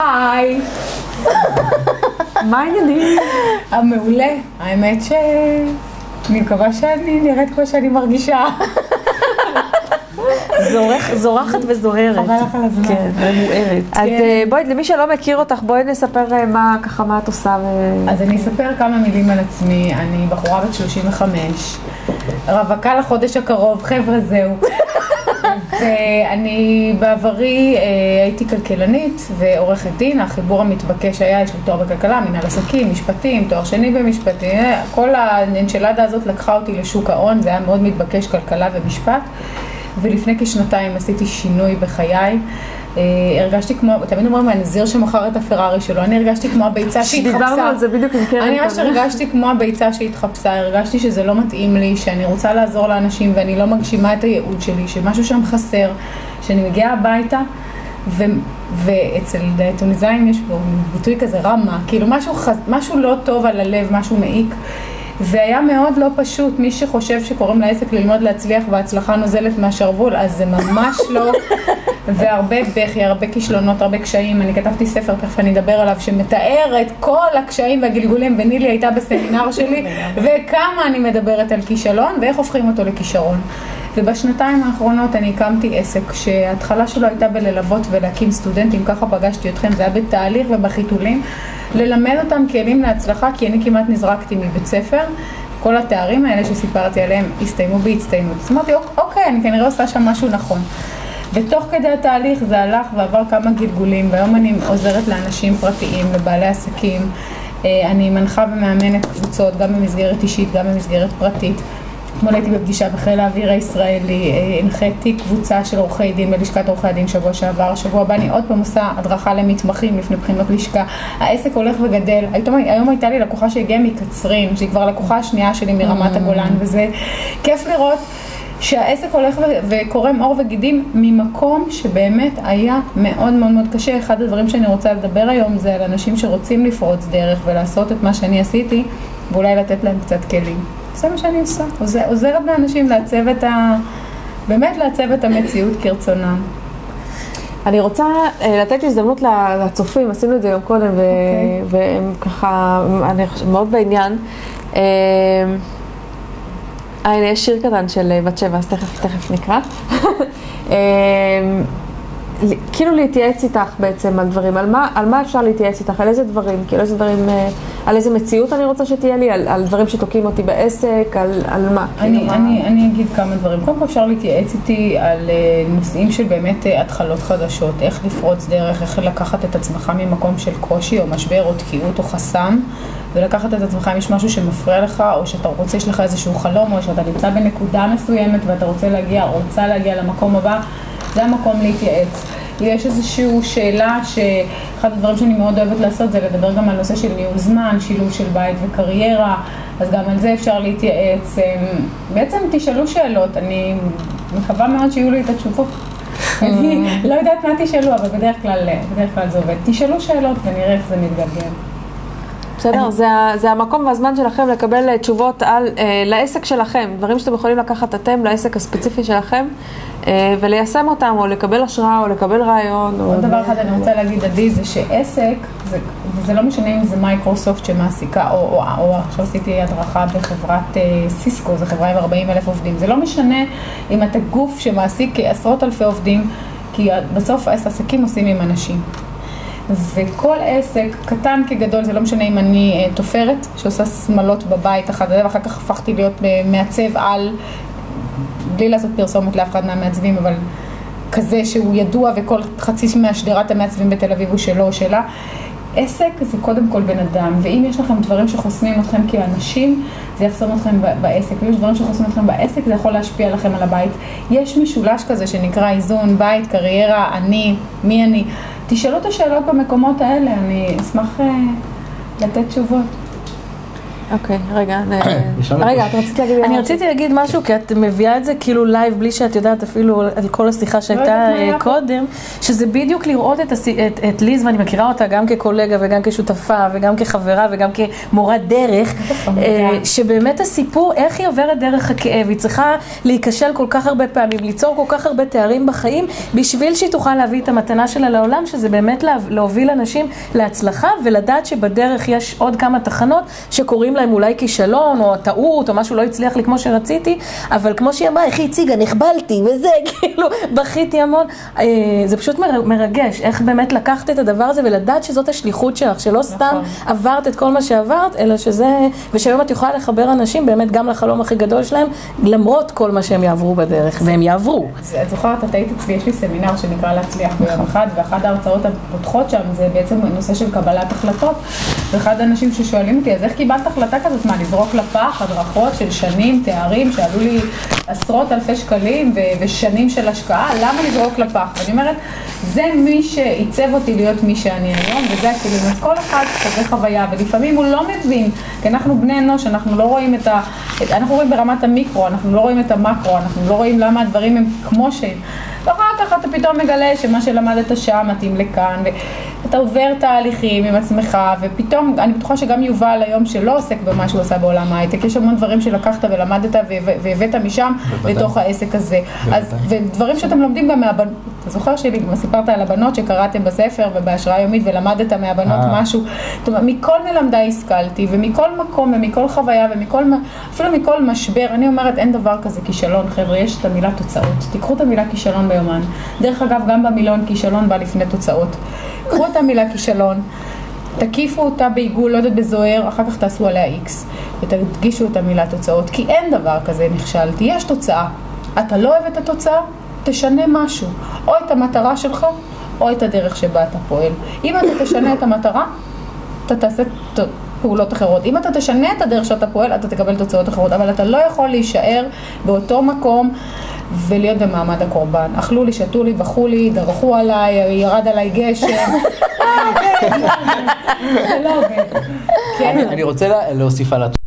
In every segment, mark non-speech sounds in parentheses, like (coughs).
היי. מה העניינים? המעולה. האמת ש... אני מקווה שאני נראית כמו שאני מרגישה. זורח, זורחת וזוהרת. חבל לך על הזמן. כן, ומוארת. אז כן. אה, בואי, למי שלא מכיר אותך, בואי נספר אה, מה, ככה, מה את עושה. אז אני אספר כמה מילים על עצמי. אני בחורה בת 35, רווקה לחודש הקרוב, חבר'ה זהו. ואני בעברי אה, הייתי כלכלנית ועורכת דין, החיבור המתבקש היה, יש לי תואר בכלכלה, מנהל עסקים, משפטים, תואר שני במשפטים, אה, כל האנצ'לדה הזאת לקחה אותי לשוק ההון, זה היה מאוד מתבקש כלכלה ומשפט. ולפני כשנתיים עשיתי שינוי בחיי. אה, הרגשתי כמו, תמיד אומרים הנזיר שמכר את הפרארי שלו, אני הרגשתי כמו הביצה שהתחפשה. דיברנו על זה בדיוק עם קרן. אני ממש. הרגשתי כמו הביצה שהתחפשה, הרגשתי שזה לא מתאים לי, שאני רוצה לעזור לאנשים ואני לא מגשימה את הייעוד שלי, שמשהו שם חסר, שאני מגיעה הביתה ו, ואצל טוניסאים יש פה ביטוי כזה רמה, כאילו משהו, חז, משהו לא טוב על הלב, משהו מעיק. והיה מאוד לא פשוט, מי שחושב שקוראים לעסק ללמוד להצליח והצלחה נוזלת מהשרוול, אז זה ממש לא, (laughs) והרבה בכי, הרבה כישלונות, הרבה קשיים, אני כתבתי ספר, תכף אני אדבר עליו, שמתאר את כל הקשיים והגלגולים, ונילי הייתה בסמינר (laughs) שלי, וכמה אני מדברת על כישלון, ואיך הופכים אותו לכישרון. ובשנתיים האחרונות אני הקמתי עסק שההתחלה שלו הייתה בללוות ולהקים סטודנטים, ככה פגשתי אתכם, זה היה בתהליך ובחיתולים, ללמד אותם כלים להצלחה, כי אני כמעט נזרקתי מבית ספר. כל התארים האלה שסיפרתי עליהם הסתיימו בהצטיינות. אז אמרתי, "אוק- אוקיי, אני כנראה עושה שם משהו נכון. ותוך כדי התהליך זה הלך ועבר כמה גלגולים, והיום אני עוזרת לאנשים פרטיים, לבעלי עסקים. אה, אני מנחה ומאמנת קבוצות, גם במסגרת אישית, גם במסגרת פרטית. אתמול הייתי בפגישה בחיל האוויר הישראלי, אה, הנחיתי קבוצה של עורכי דין בלשכת עורכי הדין שבוע שעבר, שבוע הבא אני עוד פעם עושה הדרכה למתמחים לפני בחינות לשכה. העסק הולך וגדל, היום, היום הייתה לי לקוחה שהגיעה מקצרין, שהיא כבר לקוחה השנייה שלי מרמת הגולן, וזה כיף לראות שהעסק הולך ו- וקורם עור וגידים ממקום שבאמת היה מאוד מאוד מאוד קשה. אחד הדברים שאני רוצה לדבר היום זה על אנשים שרוצים לפרוץ דרך ולעשות את מה שאני עשיתי, ואולי לתת להם קצת כלים. זה מה שאני עושה, עוזר, עוזרת לאנשים לעצב את ה... באמת לעצב את המציאות כרצונם. אני רוצה אה, לתת הזדמנות לצופים, עשינו את זה יום קודם, ו- אוקיי. והם ככה, אני חושבת, מאוד בעניין. אה, אה, הנה, יש שיר קטן של אה, בת שבע, אז תכף, תכף נקרא. (laughs) כאילו להתייעץ איתך בעצם על דברים, על מה, על מה אפשר להתייעץ איתך, על איזה דברים, כאילו איזה דברים, אה, על איזה מציאות אני רוצה שתהיה לי, על, על דברים שתוקעים אותי בעסק, על, על מה, אני, כאילו, מה- אני, אני אגיד כמה דברים. קודם כל אפשר להתייעץ איתי על אה, נושאים של באמת אה, התחלות חדשות, איך לפרוץ דרך, איך לקחת את עצמך ממקום של קושי או משבר או תקיעות או חסם, ולקחת את עצמך אם יש משהו שמפריע לך, או שאתה רוצה, יש לך איזשהו חלום, או שאתה נמצא בנקודה מסוימת ואתה רוצה להגיע, רוצה להגיע למקום הבא, זה המקום להתייעץ. יש איזושהי שאלה שאחד הדברים שאני מאוד אוהבת לעשות זה לדבר גם על נושא של ניהול זמן, שילוב של בית וקריירה, אז גם על זה אפשר להתייעץ. אמ, בעצם תשאלו שאלות, אני מקווה מאוד שיהיו לי את התשובות. אני לא יודעת מה תשאלו, אבל בדרך כלל, בדרך כלל זה עובד. תשאלו שאלות ונראה איך זה מתגלגל. בסדר, זה, ה- זה המקום והזמן שלכם לקבל אה, תשובות על, אה, לעסק שלכם, דברים שאתם יכולים לקחת אתם לעסק הספציפי שלכם אה, וליישם אותם, או לקבל השראה, או לקבל רעיון. או... עוד דבר אחד אני רוצה להגיד, עדי, זה שעסק, זה, וזה לא משנה אם זה מייקרוסופט שמעסיקה, או, או, או עכשיו עשיתי הדרכה בחברת אה, סיסקו, זו חברה עם 40 אלף עובדים, זה לא משנה אם אתה גוף שמעסיק עשרות אלפי עובדים, כי בסוף עסקים עושים עם אנשים. וכל עסק, קטן כגדול, זה לא משנה אם אני אה, תופרת, שעושה שמלות בבית אחת, ואחר כך הפכתי להיות אה, מעצב על, בלי לעשות פרסומת לאף אחד מהמעצבים, אבל כזה שהוא ידוע וכל חצי מהשדרת המעצבים בתל אביב הוא שלו או שלה. עסק זה קודם כל בן אדם, ואם יש לכם דברים שחוסמים אתכם כאנשים, זה יחסום אתכם בעסק, ואם יש דברים שחוסמים אתכם בעסק, זה יכול להשפיע לכם על הבית. יש משולש כזה שנקרא איזון, בית, קריירה, אני, מי אני. תשאלו את השאלות במקומות האלה, אני אשמח אה, לתת תשובות. אוקיי, רגע, לנו רגע, את רצית להגיד אני? רציתי להגיד משהו, כי את מביאה את זה כאילו לייב, בלי שאת יודעת אפילו על כל השיחה שהייתה מה היה אה. קודם, שזה בדיוק לראות את, הסי- את, את ליז, ואני מכירה אותה גם כקולגה וגם כשותפה וגם כחברה וגם כמורת דרך, אה, שבאמת הסיפור, איך היא עוברת דרך הכאב, היא צריכה להיכשל כל כך הרבה פעמים, ליצור כל כך הרבה תארים בחיים, בשביל שהיא תוכל להביא את המתנה שלה לעולם, שזה באמת לה, להוביל אנשים להצלחה, ולדעת שבדרך יש עוד כמה תחנות שקוראים להם אולי כישלון, או טעות, או משהו לא הצליח לי כמו שרציתי, אבל כמו שהיא אמרה, איך היא הציגה, נחבלתי, וזה, (laughs) כאילו, בכיתי המון. אה, זה פשוט מר- מרגש, איך באמת לקחת את הדבר הזה ולדעת שזאת השליחות שלך, שלא סתם עברת את כל מה שעברת, אלא שזה, ושהיום את יכולה לחבר אנשים באמת גם לחלום הכי גדול שלהם, למרות כל מה שהם יעברו בדרך, והם יעברו. את זוכרת, את היית אצלי, יש לי סמינר שנקרא להצליח ביום אחד, ואחת ההרצאות הפותחות שם זה בעצם נושא של קבלת החלטות. ואחד האנשים ששואלים אותי, אז איך קיבלת החלטה כזאת? מה, לזרוק לפח הדרכות של שנים, תארים, שעלו לי עשרות אלפי שקלים ו- ושנים של השקעה? למה לזרוק לפח? ואני אומרת, זה מי שעיצב אותי להיות מי שאני היום, וזה הכלים. אז כל אחד חווה חוויה, ולפעמים הוא לא מבין, כי אנחנו בני אנוש, אנחנו לא רואים את ה... אנחנו רואים ברמת המיקרו, אנחנו לא רואים את המקרו, אנחנו לא רואים למה הדברים הם כמו שהם. ואחר כך אתה פתאום מגלה שמה שלמדת שם מתאים לכאן, ואתה עובר תהליכים עם עצמך, ופתאום, אני בטוחה שגם יובל היום שלא עוסק במה שהוא עשה בעולם ההייטק, יש המון דברים שלקחת ולמדת והב- והבאת משם בוודאי. לתוך העסק הזה. אז, ודברים שאתם לומדים גם מהבנות, אתה זוכר שלי, גם סיפרת על הבנות שקראתם בספר ובהשראה יומית ולמדת מהבנות אה. משהו. זאת אומרת, מכל מלמדיי השכלתי, ומכל מקום, ומכל חוויה, ומכל, אפילו מכל משבר, אני אומרת, אין דבר כזה כישלון, חבר'ה, יש את המילה תוצאות. תיקחו את המילה כישלון ביומן. דרך אגב, גם במילון כישלון בא לפני תוצאות. קחו את המילה כישלון. תקיפו אותה בעיגול, לא יודעת, בזוהר, אחר כך תעשו עליה איקס, ותדגישו את המילה תוצאות, כי אין דבר כזה נכשלתי, יש תוצאה. אתה לא אוהב את התוצאה? תשנה משהו, או את המטרה שלך, או את הדרך שבה אתה פועל. אם אתה תשנה את המטרה, אתה תעשה פעולות אחרות. אם אתה תשנה את הדרך שאתה פועל, אתה תקבל תוצאות אחרות, אבל אתה לא יכול להישאר באותו מקום ולהיות במעמד הקורבן. אכלו לי, שתו לי, בכו לי, דרכו עליי, ירד עליי גשם. זה (laughs) לא עובד. כן, אני רוצה לה- להוסיף על התוצאה.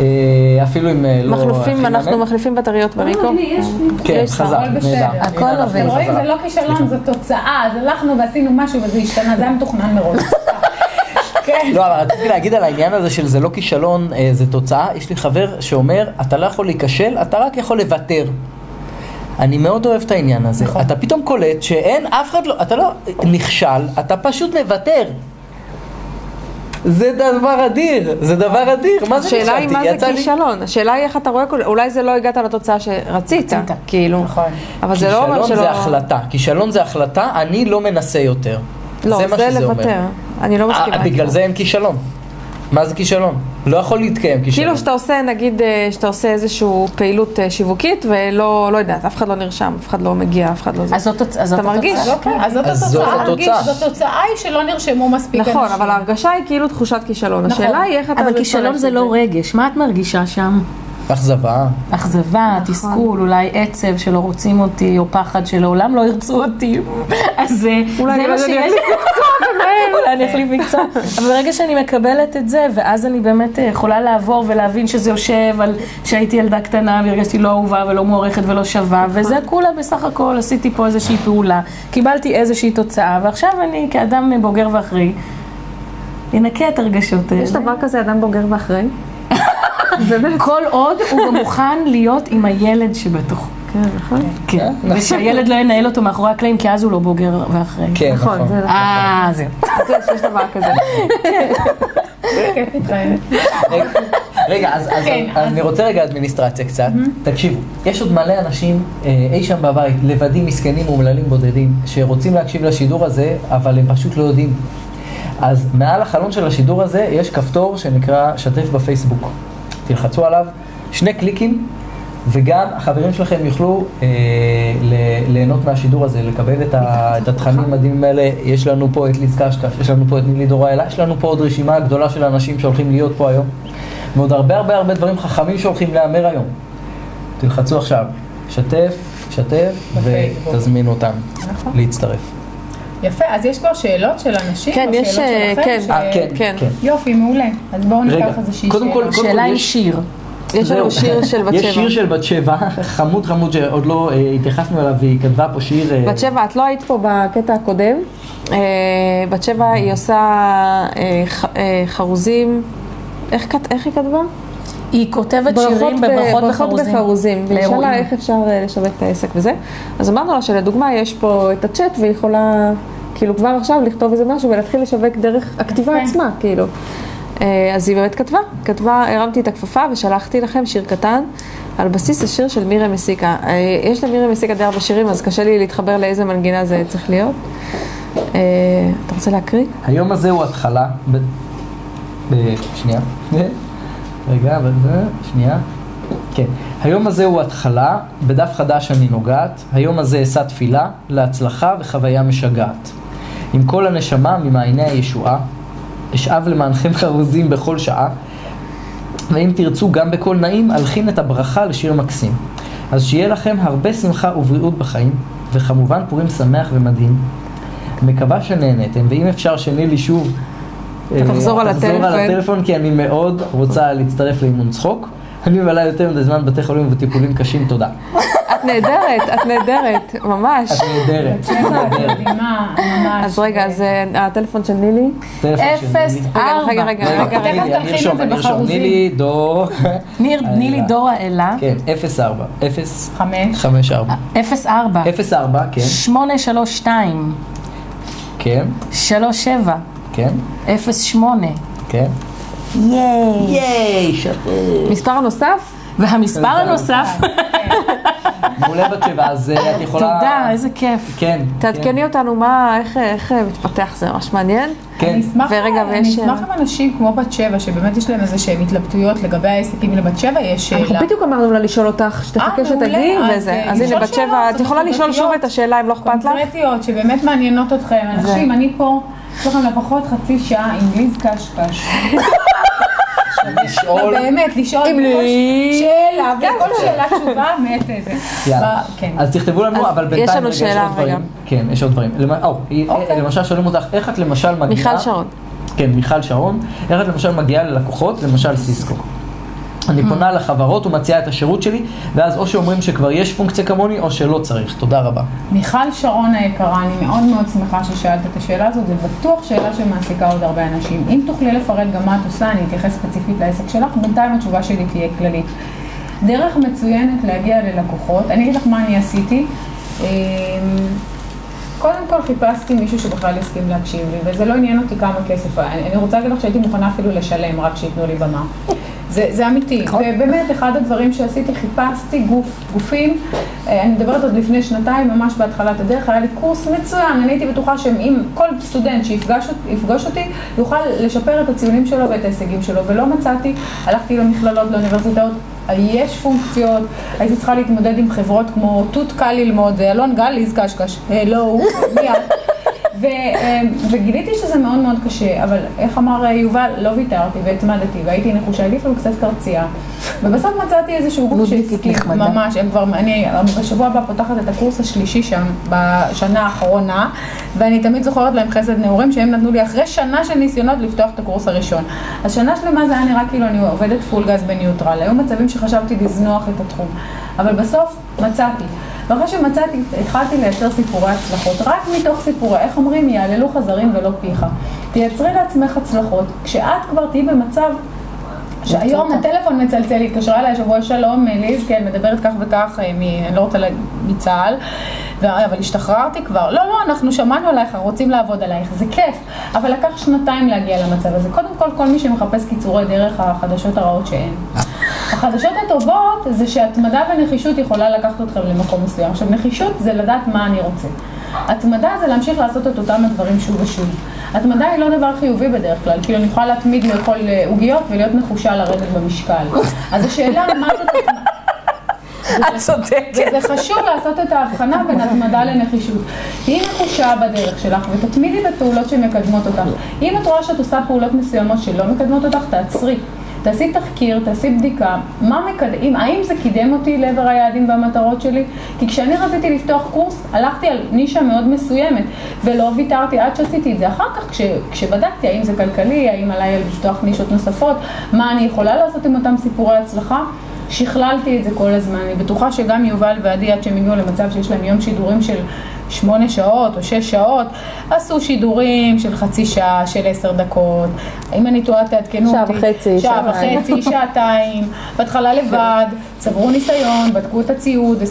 אה, אפילו אם אה, לא... מחלופים, אנחנו. מחליפים בטריות במיקרו. כן, יש בסדר. נהדר. הכל עובד. אתם רואים. זה לא כישלון, זו תוצאה. אז הלכנו ועשינו משהו וזה השתנה, זה היה מתוכנן מראש. (laughs) כן. לא, אבל רציתי להגיד על העניין הזה של זה לא כישלון, אה, זה תוצאה. יש לי חבר שאומר, אתה לא יכול להיכשל, אתה רק יכול לוותר. אני מאוד אוהב את העניין הזה. נכון. אתה פתאום קולט שאין אף אחד לא, אתה לא נכשל, אתה פשוט מוותר. זה דבר אדיר, זה דבר אדיר, מה זה השאלה היא נכשלתי? מה זה לי- כישלון, השאלה היא איך אתה רואה, כל- אולי זה לא הגעת לתוצאה שרצית, רצית. כאילו, נכון. אבל זה לא אומר כישלון שלא, זה החלטה, כישלון זה החלטה, אני לא מנסה יותר. לא, זה מה זה אומר. לוותר, אני לא מסכימה. אה, בגלל זה אין כישלון. מה זה כישלון? לא יכול להתקיים כישלון. כאילו שאתה עושה, נגיד, אה, שאתה עושה איזושהי פעילות אה, שיווקית ולא, לא יודעת, אף אחד לא נרשם, אף אחד לא מגיע, אף אחד לא זה. אז זאת זאת אתה מרגיש. התוצאה. אוקיי, אז זאת אז זאת התוצאה. התוצאה. זאת התוצאה היא שלא נרשמו מספיק אנשים. נכון, אבל ההרגשה היא כאילו תחושת כישלון. נכון. השאלה היא איך אתה... אבל כישלון זה לא רגש, מה את מרגישה שם? אכזבה. אכזבה, תסכול, אולי עצב שלא רוצים אותי, או פחד שלעולם לא ירצו אותי. אז זה אני מה לא שיש. אולי אני אחליף מקצוע. אבל ברגע שאני מקבלת את זה, ואז אני באמת אה, יכולה לעבור ולהבין שזה יושב על שהייתי ילדה קטנה והרגשתי לא אהובה ולא מוערכת ולא שווה, וזה כולה בסך הכל עשיתי פה איזושהי פעולה, קיבלתי איזושהי תוצאה, ועכשיו אני כאדם בוגר ואחראי, אנקה את הרגשות האלה. יש דבר כזה אדם בוגר ואחראי? כל עוד הוא גם מוכן להיות עם הילד שבתוכו. כן, נכון. כן, נכון. ושהילד לא ינהל אותו מאחורי הקלעים, כי אז הוא לא בוגר ואחראי. כן, נכון, נכון. זה נכון. אה, זהו. אז יש- יש דבר כזה. רגע, רגע, אז, אז, כן, אז אז- אני רוצה רגע אדמיניסטרציה קצת. תקשיבו, יש עוד מלא אנשים אה, אי שם בבית, לבדים, מסכנים, אומללים, בודדים, שרוצים להקשיב לשידור הזה, אבל הם פשוט לא יודעים. אז מעל החלון של השידור הזה יש כפתור שנקרא שתף בפייסבוק. תלחצו עליו, שני קליקים, וגם החברים שלכם יוכלו אה, ל- ליהנות מהשידור הזה, לקבל את, ה, את התכנים המדהימים האלה. יש לנו פה את ליז קשקש, יש לנו פה את נילי דוריילה, יש לנו פה עוד רשימה גדולה של אנשים שהולכים להיות פה היום, ועוד הרבה הרבה הרבה דברים חכמים שהולכים להיאמר היום. תלחצו עכשיו, שתף, שתף. ותזמינו אותם נכון. להצטרף. יפה, אז יש כבר שאלות של אנשים? כן, או יש, שאלות אה, שלכם? כן. ש- אה, כן, כן. כן. יופי, מעולה. אז בואו ניקח איזושהי קודם כל- שאלה. קודם שאלה עם יש- שיר. יש לנו שיר של בת יש שיר שבע. של בת שבע, חמוד חמוד שעוד לא אה, התייחסנו אליו, והיא כתבה פה שיר... אה, בת שבע, את לא היית פה בקטע הקודם. אה, בת שבע היא עושה אה, ח- אה, חרוזים, איך היא כתבה? היא כותבת שירים בברכות ברכות בחרוזים. בחרוזים. והיא שאלה. איך אפשר אה, לשווק את העסק וזה. אז אמרנו לה שלדוגמה יש פה את הצ'אט והיא יכולה כאילו כבר עכשיו לכתוב איזה משהו ולהתחיל לשווק דרך הכתיבה יפה. עצמה, כאילו. אה, אז היא באמת כתבה, כתבה, הרמתי את הכפפה ושלחתי לכם שיר קטן על בסיס השיר של מירי מסיקה. אה, יש למירי מסיקה די הרבה שירים, אז קשה לי להתחבר לאיזה מנגינה זה צריך להיות. אה, אתה רוצה להקריא? היום הזה הוא התחלה, ב... ב... שנייה, רגע, שנייה, כן, היום הזה הוא התחלה, בדף חדש אני נוגעת, היום הזה אשא תפילה, להצלחה וחוויה משגעת. עם כל הנשמה ממעייני הישועה, אשאב למענכם (laughs) חרוזים בכל שעה, ואם תרצו גם בקול נעים, אלחין את הברכה לשיר מקסים. אז שיהיה לכם הרבה שמחה ובריאות בחיים, וכמובן פורים שמח ומדהים. מקווה שנהנתם, ואם אפשר שנילי שוב... אה, תחזור על תחזור על הטלפון. הטלפון, כי אני מאוד רוצה להצטרף לאימון צחוק. אני מבלה יותר מדי זמן בבתי חולים וטיפולים קשים, תודה. את נהדרת, את נהדרת, ממש. את נהדרת, שבע. אז רגע, אז אה, הטלפון של נילי? טלפון של אפס. ארבע. רגע, רגע, רגע, רגע, תכף אני את זה. בחרוזים. נילי דור... ניר, נילי אלה. דורה אלה, כן, 04, 0, חמש. 5, 4. 04, 04, כן, 832, כן, 37, כן, 08. כן. ייי. ייי, שפר. מספר הנוסף? והמספר הנוסף, מעולה בת שבע, אז אה, את יכולה... תודה, איזה כיף. כן. תעדכני אותנו מה, איך, איך אה, מתפתח זה, ממש מעניין. כן. אני אשמח, ורגע, אני ויש- אשמח עם אנשים כמו בת שבע, שבאמת יש להם איזה שהם התלבטויות לגבי העסקים לבת שבע, יש שאלה. אנחנו בדיוק אמרנו לה לשאול אותך, שתחכה אה, שתגיעי אז, וזה. אה, אז הנה בת שבע, את יכולה לשאול שוב. את השאלה אם לא אכפת לך? קונקרטיות, שבאמת מעניינות אתכם. אנשים, אני פה, יש לכם לפחות חצי שעה עם ליז קשקש. (laughs) לשאול... (laughs) באמת, לשאול שאלה, וכל שאלה תשובה מת זה. יאללה. ב- כן. אז תכתבו לנו, אבל יש בינתיים לנו רגע, שאלה, עוד דברים. רגע. כן, יש עוד דברים. למ- או, היא- אוקיי. למשל שואלים אותך, איך את למשל מגיעה... מיכל שרון. כן, מיכל שרון. איך את למשל מגיעה ללקוחות, למשל סיסקו. אני פונה לחברות ומציעה את השירות שלי, ואז או שאומרים שכבר יש פונקציה כמוני, או שלא צריך. תודה רבה. מיכל שרון היקרה, אני מאוד מאוד שמחה ששאלת את השאלה הזאת, זה בטוח שאלה שמעסיקה עוד הרבה אנשים. אם תוכלי לפרט גם מה את עושה, אני אתייחס ספציפית לעסק שלך, בינתיים התשובה שלי תהיה כללית. דרך מצוינת להגיע ללקוחות, אני אגיד לך מה אני עשיתי. אמ, קודם כל חיפשתי מישהו שבכלל הסכים להקשיב לי, וזה לא עניין אותי כמה כסף, אני, רוצה להגיד לך שהייתי מוכנה אפילו לשלם, רק שייתנו לי במה. זה, זה אמיתי, ובאמת אחד הדברים שעשיתי, חיפשתי גוף, גופים, אה, אני מדברת עוד לפני שנתיים, ממש בהתחלת הדרך, היה לי קורס מצוין, אני הייתי בטוחה שאם כל סטודנט שיפגש אות- יפגוש אותי, יוכל לשפר את הציונים שלו ואת ההישגים שלו, ולא מצאתי, הלכתי למכללות, לאוניברסיטאות, יש פונקציות, הייתי צריכה להתמודד עם חברות כמו תות קל ללמוד, אלון גל, ליז קשקש, הלו, מי את? אה, וגיליתי שזה מאוד מאוד קשה, אבל איך אמר אה, יובל, לא ויתרתי והתמדתי והייתי נחושה, הייתי אפילו קצת קרצייה. ובסוף מצאתי איזשהו גוף שהסכים. ממש, הם כבר, אני בשבוע הבא פותחת את הקורס השלישי שם, בשנה האחרונה, ואני תמיד זוכרת להם חסד נעורים שהם נתנו לי אחרי שנה של ניסיונות לפתוח את הקורס הראשון. אז שנה שלמה זה היה נראה כאילו אני עובדת פול גז בניוטרל, היו מצבים שחשבתי לזנוח את התחום, אבל בסוף מצאתי. ואחרי שמצאתי, התחלתי לייצר סיפורי הצלחות, רק מתוך סיפורי, איך אומרים, יעללו חזרים ולא פיך. תייצרי לעצמך הצלחות, כשאת כבר תהיי במצב שהיום הטלפון מצלצל, התקשרה אליי השבוע שלום, ליז, כן, מדברת כך וכך, אה, מ- אני לא רוצה להגיד, מצה"ל, אבל השתחררתי כבר. לא, לא, אנחנו שמענו עלייך, רוצים לעבוד עלייך, זה כיף. אבל לקח שנתיים להגיע למצב הזה. קודם כל, כל מי שמחפש קיצורי דרך, החדשות הרעות שאין. החדשות הטובות זה שהתמדה ונחישות יכולה לקחת אתכם למקום מסוים. עכשיו, נחישות זה לדעת מה אני רוצה. התמדה זה להמשיך לעשות את אותם הדברים שוב ושוב. התמדה היא לא דבר חיובי בדרך כלל, כאילו אני יכולה להתמיד לאכול אה, עוגיות ולהיות נחושה לרדת במשקל. אז השאלה, מה זאת את צודקת. וזה חשוב לעשות את ההבחנה בין התמדה לנחישות. תהיי נחושה בדרך שלך ותתמידי בפעולות שמקדמות אותך. אם את רואה שאת עושה פעולות מסוימות שלא מקדמות אותך, תעצרי. תעשי תחקיר, תעשי בדיקה, מה מקדם, האם זה קידם אותי לעבר היעדים והמטרות שלי? כי כשאני רציתי לפתוח קורס, הלכתי על נישה מאוד מסוימת, ולא ויתרתי עד שעשיתי את זה. אחר כך, כש, כשבדקתי האם זה כלכלי, האם עליי לפתוח נישות נוספות, מה אני יכולה לעשות עם אותם סיפורי הצלחה, שכללתי את זה כל הזמן. אני בטוחה שגם יובל ועדי, עד שהם הגיעו למצב שיש להם יום שידורים של שמונה שעות או שש שעות, עשו שידורים של חצי שעה, של עשר דקות. אם אני טועה, תעדכנו שעה אותי. וחצי, שעה שעתיים. וחצי, (laughs) שעתיים. בהתחלה לבד, צברו ניסיון, בדקו את הציוד,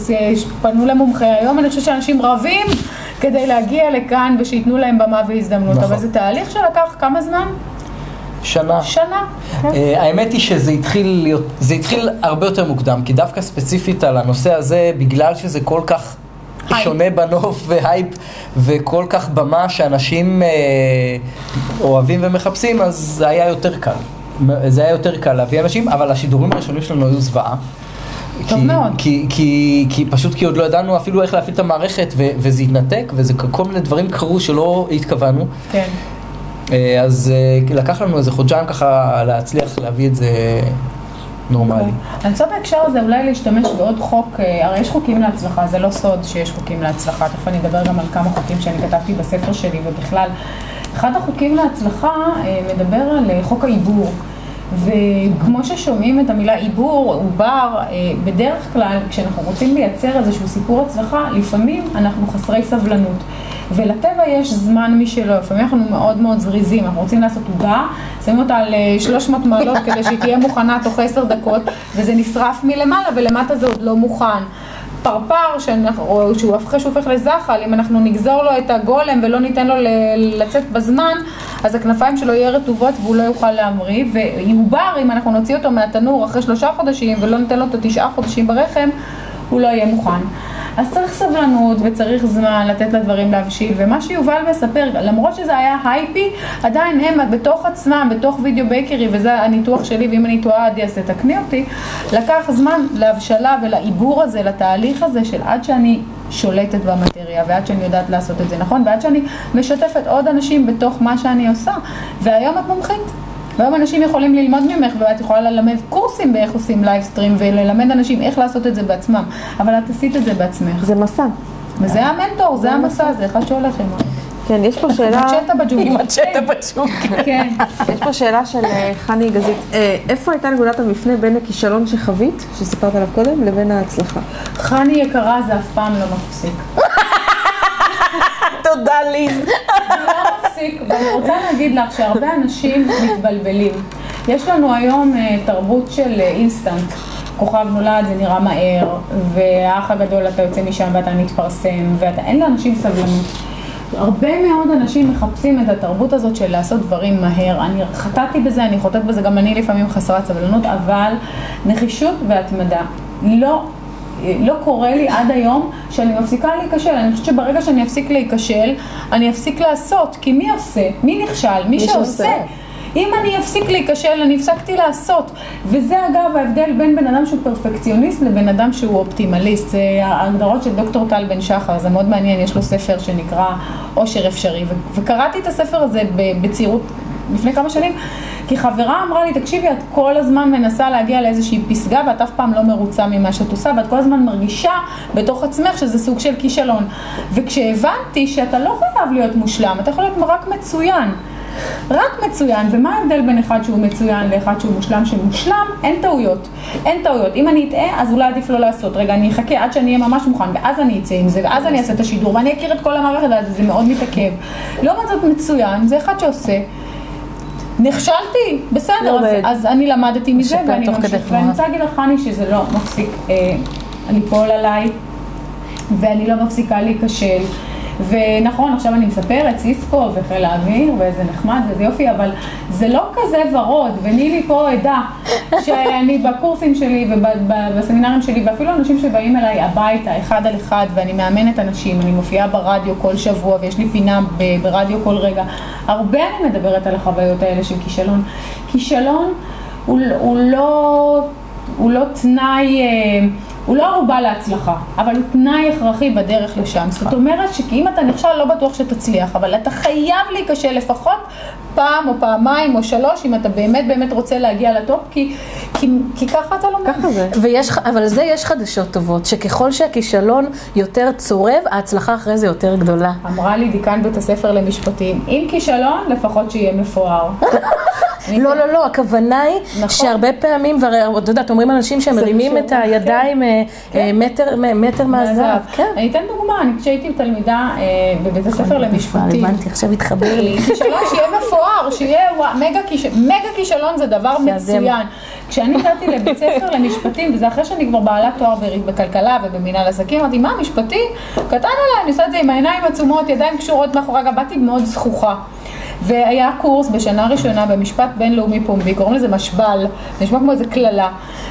פנו למומחה. היום אני חושבת שאנשים רבים כדי להגיע לכאן ושייתנו להם במה והזדמנות. נכון. אבל זה תהליך שלקח כמה זמן? שנה. שנה. אה, האמת היא שזה התחיל, להיות- זה התחיל הרבה יותר מוקדם, כי דווקא ספציפית על הנושא הזה, בגלל שזה כל כך הייפ. שונה בנוף והייפ, וכל כך במה שאנשים אה, אוהבים ומחפשים, אז זה היה יותר קל. זה היה יותר קל להביא אנשים, אבל השידורים הראשונים שלנו היו זוועה. טוב כי, מאוד. כי, כי, כי פשוט כי עוד לא ידענו אפילו איך להפעיל את המערכת, ו, וזה התנתק, וזה כל מיני דברים קרו שלא התכוונו. כן. אה, אז אה, לקח לנו איזה חודשיים ככה להצליח להביא את זה נורמלי. אני רוצה בהקשר הזה אולי להשתמש בעוד חוק, אה, הרי יש חוקים להצלחה, זה לא סוד שיש חוקים להצלחה, תכף אני אדבר גם על כמה חוקים שאני כתבתי בספר שלי ובכלל. אחד החוקים להצלחה מדבר על חוק העיבור. וכמו ששומעים את המילה עיבור, עובר, אה, בדרך כלל כשאנחנו רוצים לייצר איזשהו סיפור הצלחה, לפעמים אנחנו חסרי סבלנות. ולטבע יש זמן משלו, לפעמים אנחנו מאוד מאוד זריזים, אנחנו רוצים לעשות עוגה, שמים אותה על אה, 300 מעלות כדי שהיא תהיה מוכנה תוך 10 דקות, וזה נשרף מלמעלה ולמטה זה עוד לא מוכן. פרפר, שאנחנו, שהוא אחרי שהוא הופך לזחל, אם אנחנו נגזור לו את הגולם ולא ניתן לו לצאת בזמן, אז הכנפיים שלו יהיו רטובות והוא לא יוכל להמריא, ועובר, אם אנחנו נוציא אותו מהתנור אחרי שלושה חודשים ולא ניתן לו את התשעה חודשים ברחם, הוא לא יהיה מוכן. אז צריך סבלנות וצריך זמן לתת לדברים להבשיל, ומה שיובל מספר, למרות שזה היה הייפי, עדיין הם בתוך עצמם, בתוך וידאו בייקרי, וזה הניתוח שלי, ואם אני טועה עדי אז תתקני אותי, לקח זמן להבשלה ולעיבור הזה, לתהליך הזה של עד שאני שולטת במטריה, ועד שאני יודעת לעשות את זה נכון, ועד שאני משתפת עוד אנשים בתוך מה שאני עושה, והיום את מומחית. והיום אנשים יכולים ללמוד ממך ואת יכולה ללמד קורסים באיך עושים livestream וללמד אנשים איך לעשות את זה בעצמם, אבל את עשית את זה בעצמך. זה מסע. וזה המנטור, זה המסע, זה אחד שהולך עם כן, יש פה שאלה, מצ'טה בג'ונגל. עם הצ'טה בצ'וק. כן. יש פה שאלה של אה, חני גזית. אה, איפה הייתה נקודת המפנה בין הכישלון שחווית, שסיפרת עליו קודם, לבין ההצלחה? חני יקרה זה אף פעם לא מפסיק. תודה ליז. זה מפסיק, ואני רוצה להגיד לך שהרבה אנשים מתבלבלים. יש לנו היום אה, תרבות של אה, אינסטנט. כוכב נולד, זה נראה מהר, והאח הגדול אתה יוצא משם ואתה מתפרסם, ואין לאנשים סבלנות. הרבה מאוד אנשים מחפשים את התרבות הזאת של לעשות דברים מהר. אני חטאתי בזה, אני חוטאת בזה, גם אני לפעמים חסרת סבלנות, אבל נחישות והתמדה. לא לא קורה לי עד היום שאני מפסיקה להיכשל. אני חושבת שברגע שאני אפסיק להיכשל, אני אפסיק לעשות. כי מי עושה? מי נכשל? מי שעושה. שעושה. אם אני אפסיק להיכשל, אני הפסקתי לעשות. וזה אגב ההבדל בין בן אדם שהוא פרפקציוניסט לבן אדם שהוא אופטימליסט. זה ההגדרות של דוקטור טל בן שחר, זה מאוד מעניין, יש לו ספר שנקרא עושר אפשרי. וקראתי את הספר הזה בצעירות לפני כמה שנים, כי חברה אמרה לי, תקשיבי, את כל הזמן מנסה להגיע לאיזושהי פסגה ואת אף פעם לא מרוצה ממה שאת עושה, ואת כל הזמן מרגישה בתוך עצמך שזה סוג של כישלון. וכשהבנתי שאתה לא חייב להיות מושלם, אתה יכול להיות רק מצוין. רק מצוין, ומה ההבדל בין אחד שהוא מצוין לאחד שהוא מושלם? שמושלם, אין טעויות. אין טעויות. אם אני אטעה, אז אולי עדיף לא לעשות. רגע, אני אחכה עד שאני אהיה ממש מוכן, ואז אני אצא עם זה, ואז אני אעשה את השידור, ואני אכיר את כל המערכת, ואז זה מאוד מתעכב. לעומת זאת מצוין, זה אחד שעושה. נכשלתי, בסדר, אז, עובד. אז אני למדתי מזה ואני ממשיך. ואני רוצה להגיד לך, חני, שזה לא מפסיק אה, ליפול עליי. ואני לא מפסיקה להיכשל. ונכון, עכשיו אני מספרת, סיסקו וחיל האוויר, ואיזה נחמד ואיזה יופי, אבל זה לא כזה ורוד, ונילי פה עדה, שאני בקורסים שלי ובסמינרים שלי, ואפילו אנשים שבאים אליי הביתה, אחד על אחד, ואני מאמנת אנשים, אני מופיעה ברדיו כל שבוע, ויש לי פינה ברדיו כל רגע, הרבה אני מדברת על החוויות האלה של כישלון. כישלון הוא, הוא לא... הוא לא תנאי, אה, הוא לא ערובה להצלחה, אבל הוא תנאי הכרחי בדרך לשם. זאת אומרת שאם אתה נכשל לא בטוח שתצליח, אבל אתה חייב להיכשל לפחות פעם או פעמיים או שלוש, אם אתה באמת באמת רוצה להגיע לטופ, כי, כי, כי ככה אתה לומד. ככה זה. ויש, אבל זה יש חדשות טובות, שככל שהכישלון יותר צורב, ההצלחה אחרי זה יותר גדולה. אמרה לי דיקן בית הספר למשפטים, אם כישלון, לפחות שיהיה מפואר. (laughs) לא, לא, לא, הכוונה היא נכון. שהרבה פעמים, ואת יודעת, אומרים אנשים שהם מרימים את הידיים כן. אה, מטר, מטר מהזהב. כן. אני אתן דוגמה, אני כשהייתי תלמידה אה, בבית הספר למשפטים. הבנתי, עכשיו התחבר לי. כישלון שיהיה מפואר, שיהיה מגה כישלון זה דבר מצוין. כשאני הגעתי לבית ספר למשפטים, וזה אחרי שאני כבר בעלת תואר בכלכלה ובמנהל עסקים, אמרתי, מה, משפטים? קטן עליי, אני עושה את זה עם העיניים עצומות, ידיים קשורות מאחורי, גם באתי מאוד זכוכה. והיה קורס בשנה ראשונה במשפט בינלאומי פומבי, קוראים לזה משבל, נשמע כמו איזה קללה.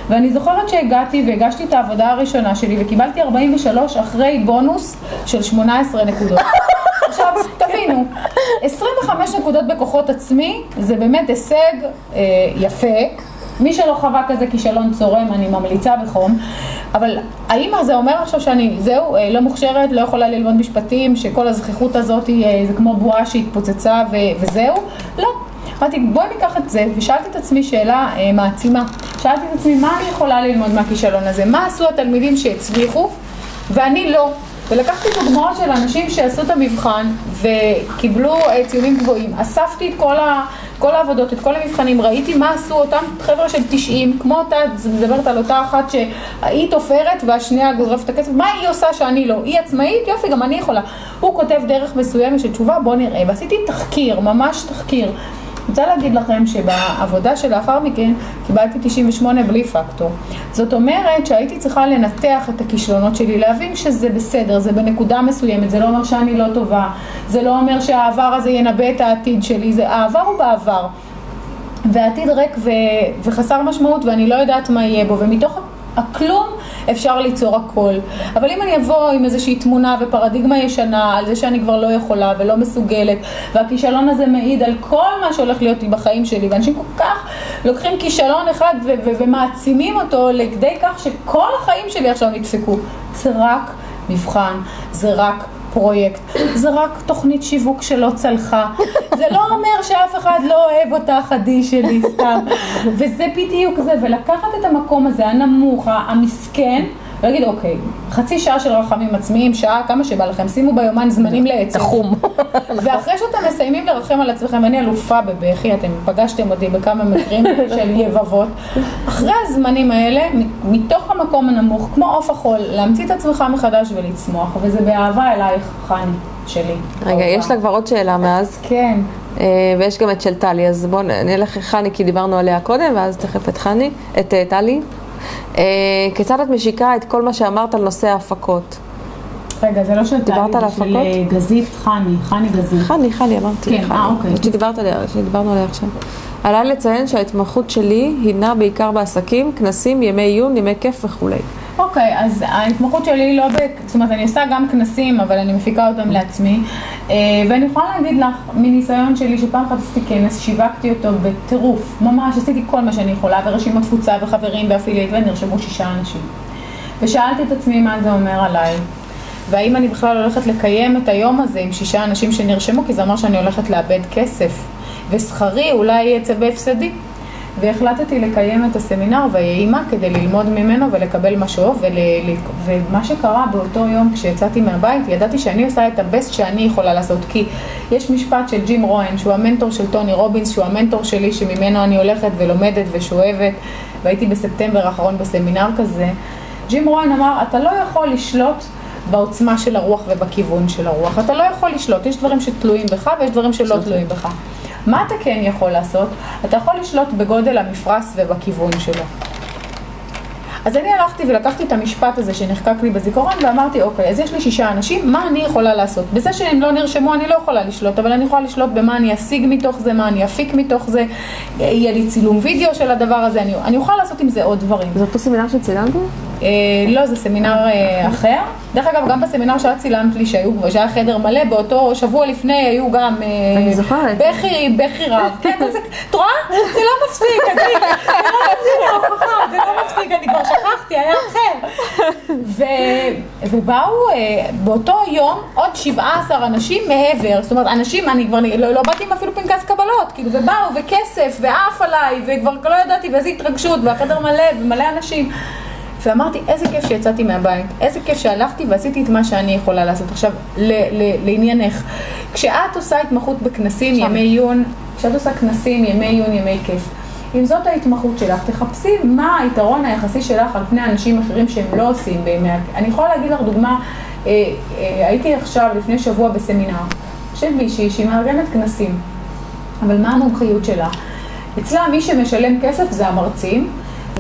ואני זוכרת שהגעתי והגשתי את העבודה הראשונה שלי וקיבלתי 43 אחרי בונוס של 18 נקודות. (laughs) עכשיו, תבינו, 25 נקודות בכוחות עצמי זה באמת הישג אה, יפה. מי שלא חווה כזה כישלון צורם, אני ממליצה בחום. אבל האם זה אומר עכשיו שאני, זהו, אה, לא מוכשרת, לא יכולה ללמוד משפטים, שכל הזכיחות הזאת אה, זה כמו בועה שהתפוצצה ו- וזהו? לא. אמרתי, בואי ניקח את זה, ושאלתי את עצמי שאלה אה, מעצימה. שאלתי את עצמי, מה אני יכולה ללמוד מהכישלון הזה? מה עשו התלמידים שהצליחו ואני לא? ולקחתי דוגמאות של אנשים שעשו את המבחן וקיבלו אה, ציונים גבוהים. אספתי את כל, ה, כל העבודות, את כל המבחנים, ראיתי מה עשו אותם חבר'ה של 90, כמו אותה, מדברת על אותה אחת שהיא תופרת והשנייה גוזרפת את הכסף, מה היא עושה שאני לא? היא עצמאית? יופי, גם אני יכולה. הוא כותב דרך מסוימת של תשובה, בוא נראה. ועשיתי תחקיר, ממש תחקיר. רוצה להגיד לכם שבעבודה שלאחר מכן קיבלתי 98 בלי פקטור. זאת אומרת שהייתי צריכה לנתח את הכישלונות שלי, להבין שזה בסדר, זה בנקודה מסוימת, זה לא אומר שאני לא טובה, זה לא אומר שהעבר הזה ינבא את העתיד שלי, זה העבר הוא בעבר. והעתיד ריק ו... וחסר משמעות ואני לא יודעת מה יהיה בו, ומתוך הכלום אפשר ליצור הכל. אבל אם אני אבוא עם איזושהי תמונה ופרדיגמה ישנה על זה שאני כבר לא יכולה ולא מסוגלת, והכישלון הזה מעיד על כל מה שהולך להיות לי בחיים שלי, ואנשים כל כך לוקחים כישלון אחד ו- ו- ומעצימים אותו לכדי כך שכל החיים שלי עכשיו נדפקו. זה רק מבחן, זה רק פרויקט, זה רק תוכנית שיווק שלא צלחה. זה לא אומר שאף אחד לא אוהב אותך, עדי שלי, סתם. וזה בדיוק זה, ולקחת את המקום הזה, הנמוך, המסכן, ולהגיד, אוקיי, חצי שעה של רחמים עצמיים, שעה, כמה שבא לכם, שימו ביומן זמנים לעצם. תחום. (laughs) ואחרי שאתם מסיימים לרחם על עצמכם, אני אלופה בבכי, אתם פגשתם אותי בכמה מקרים (laughs) של יבבות. אחרי הזמנים האלה, מתוך המקום הנמוך, כמו עוף החול, להמציא את עצמך מחדש ולצמוח, וזה באהבה אלייך, חני, שלי. רגע, יש לה כבר עוד שאלה מאז. כן. אה, ויש גם את של טלי, אז בואו נלך לחני, כי דיברנו עליה קודם, ואז תכף את חני, את אה, טלי. אה, כיצד את משיקה את כל מה שאמרת על נושא ההפקות? רגע, זה לא של טלי, על זה של? אה, גזית חני, חני גזית. חני, חני, אמרתי. כן. אה, אוקיי. שדיברת עליה, שדיברנו עליה עכשיו. עליי לציין שההתמחות שלי הינה בעיקר בעסקים, כנסים, ימי עיון, ימי כיף וכולי. אוקיי, אז ההתמחות שלי לא ב... זאת אומרת, אני עושה גם כנסים, אבל אני מפיקה אותם לעצמי. אה, ואני יכולה להגיד לך, מניסיון שלי, שפעם אחת עשיתי כנס, שיווקתי אותו בטירוף. ממש, עשיתי כל מה שאני יכולה, ורשימות תפוצה וחברים ואפילית, ונרשמו שישה אנשים. ושאלתי את עצמי מה זה אומר עליי. והאם אני בכלל הולכת לקיים את היום הזה עם שישה אנשים שנרשמו, כי זה אומר שאני הולכת לאבד כסף. ושכרי אולי יצא בהפסדי. והחלטתי לקיים את הסמינר ויהי מה כדי ללמוד ממנו ולקבל משוב ול... ומה שקרה באותו יום כשיצאתי מהבית ידעתי שאני עושה את הבסט שאני יכולה לעשות כי יש משפט של ג'ים רואן שהוא המנטור של טוני רובינס שהוא המנטור שלי שממנו אני הולכת ולומדת ושואבת והייתי בספטמבר האחרון בסמינר כזה. ג'ים רואן אמר אתה לא יכול לשלוט בעוצמה של הרוח ובכיוון של הרוח. אתה לא יכול לשלוט. יש דברים שתלויים בך ויש דברים שלא תלויים בך מה אתה כן יכול לעשות? אתה יכול לשלוט בגודל המפרש ובכיוון שלו. אז אני הלכתי ולקחתי את המשפט הזה שנחקק לי בזיכרון ואמרתי, אוקיי, אז יש לי שישה אנשים, מה אני יכולה לעשות? בזה שהם לא נרשמו אני לא יכולה לשלוט, אבל אני יכולה לשלוט במה אני אשיג מתוך זה, מה אני אפיק מתוך זה, יהיה לי צילום וידאו של הדבר הזה, אני, אני אוכל לעשות עם זה עוד דברים. זה אותו סמינר שצילמתם? אה, לא, זה סמינר אה, אחר. דרך אגב, גם בסמינר שאת צילמת לי, שהיה חדר מלא, באותו שבוע לפני היו גם... אה, אני זוכרת. בכי, בכי רב. כן, את רואה? זה לא מספיק, אני... זה לא מספיק, לא מספיק, אני כבר שכחתי, היה אחר. ובאו באותו יום עוד 17 אנשים מעבר, זאת אומרת, אנשים, אני כבר לא, לא באתי עם אפילו פנקס קבלות, כאילו, ובאו, וכסף, ועף עליי, וכבר לא ידעתי, ואיזה התרגשות, והחדר מלא, ומלא אנשים. ואמרתי, איזה כיף שיצאתי מהבית, איזה כיף שהלכתי ועשיתי את מה שאני יכולה לעשות. עכשיו, לעניינך, כשאת עושה התמחות בכנסים, ימי עיון, כשאת עושה כנסים, ימי עיון, ימי כיף, אם זאת ההתמחות שלך, תחפשי מה היתרון היחסי שלך על פני אנשים אחרים שהם לא עושים בימי... אני יכולה להגיד לך דוגמה, אה, אה, הייתי עכשיו, לפני שבוע בסמינר, יושבת מישהי שהיא מארגנת כנסים, אבל מה המומחיות שלה? אצלה מי שמשלם כסף זה המרצים,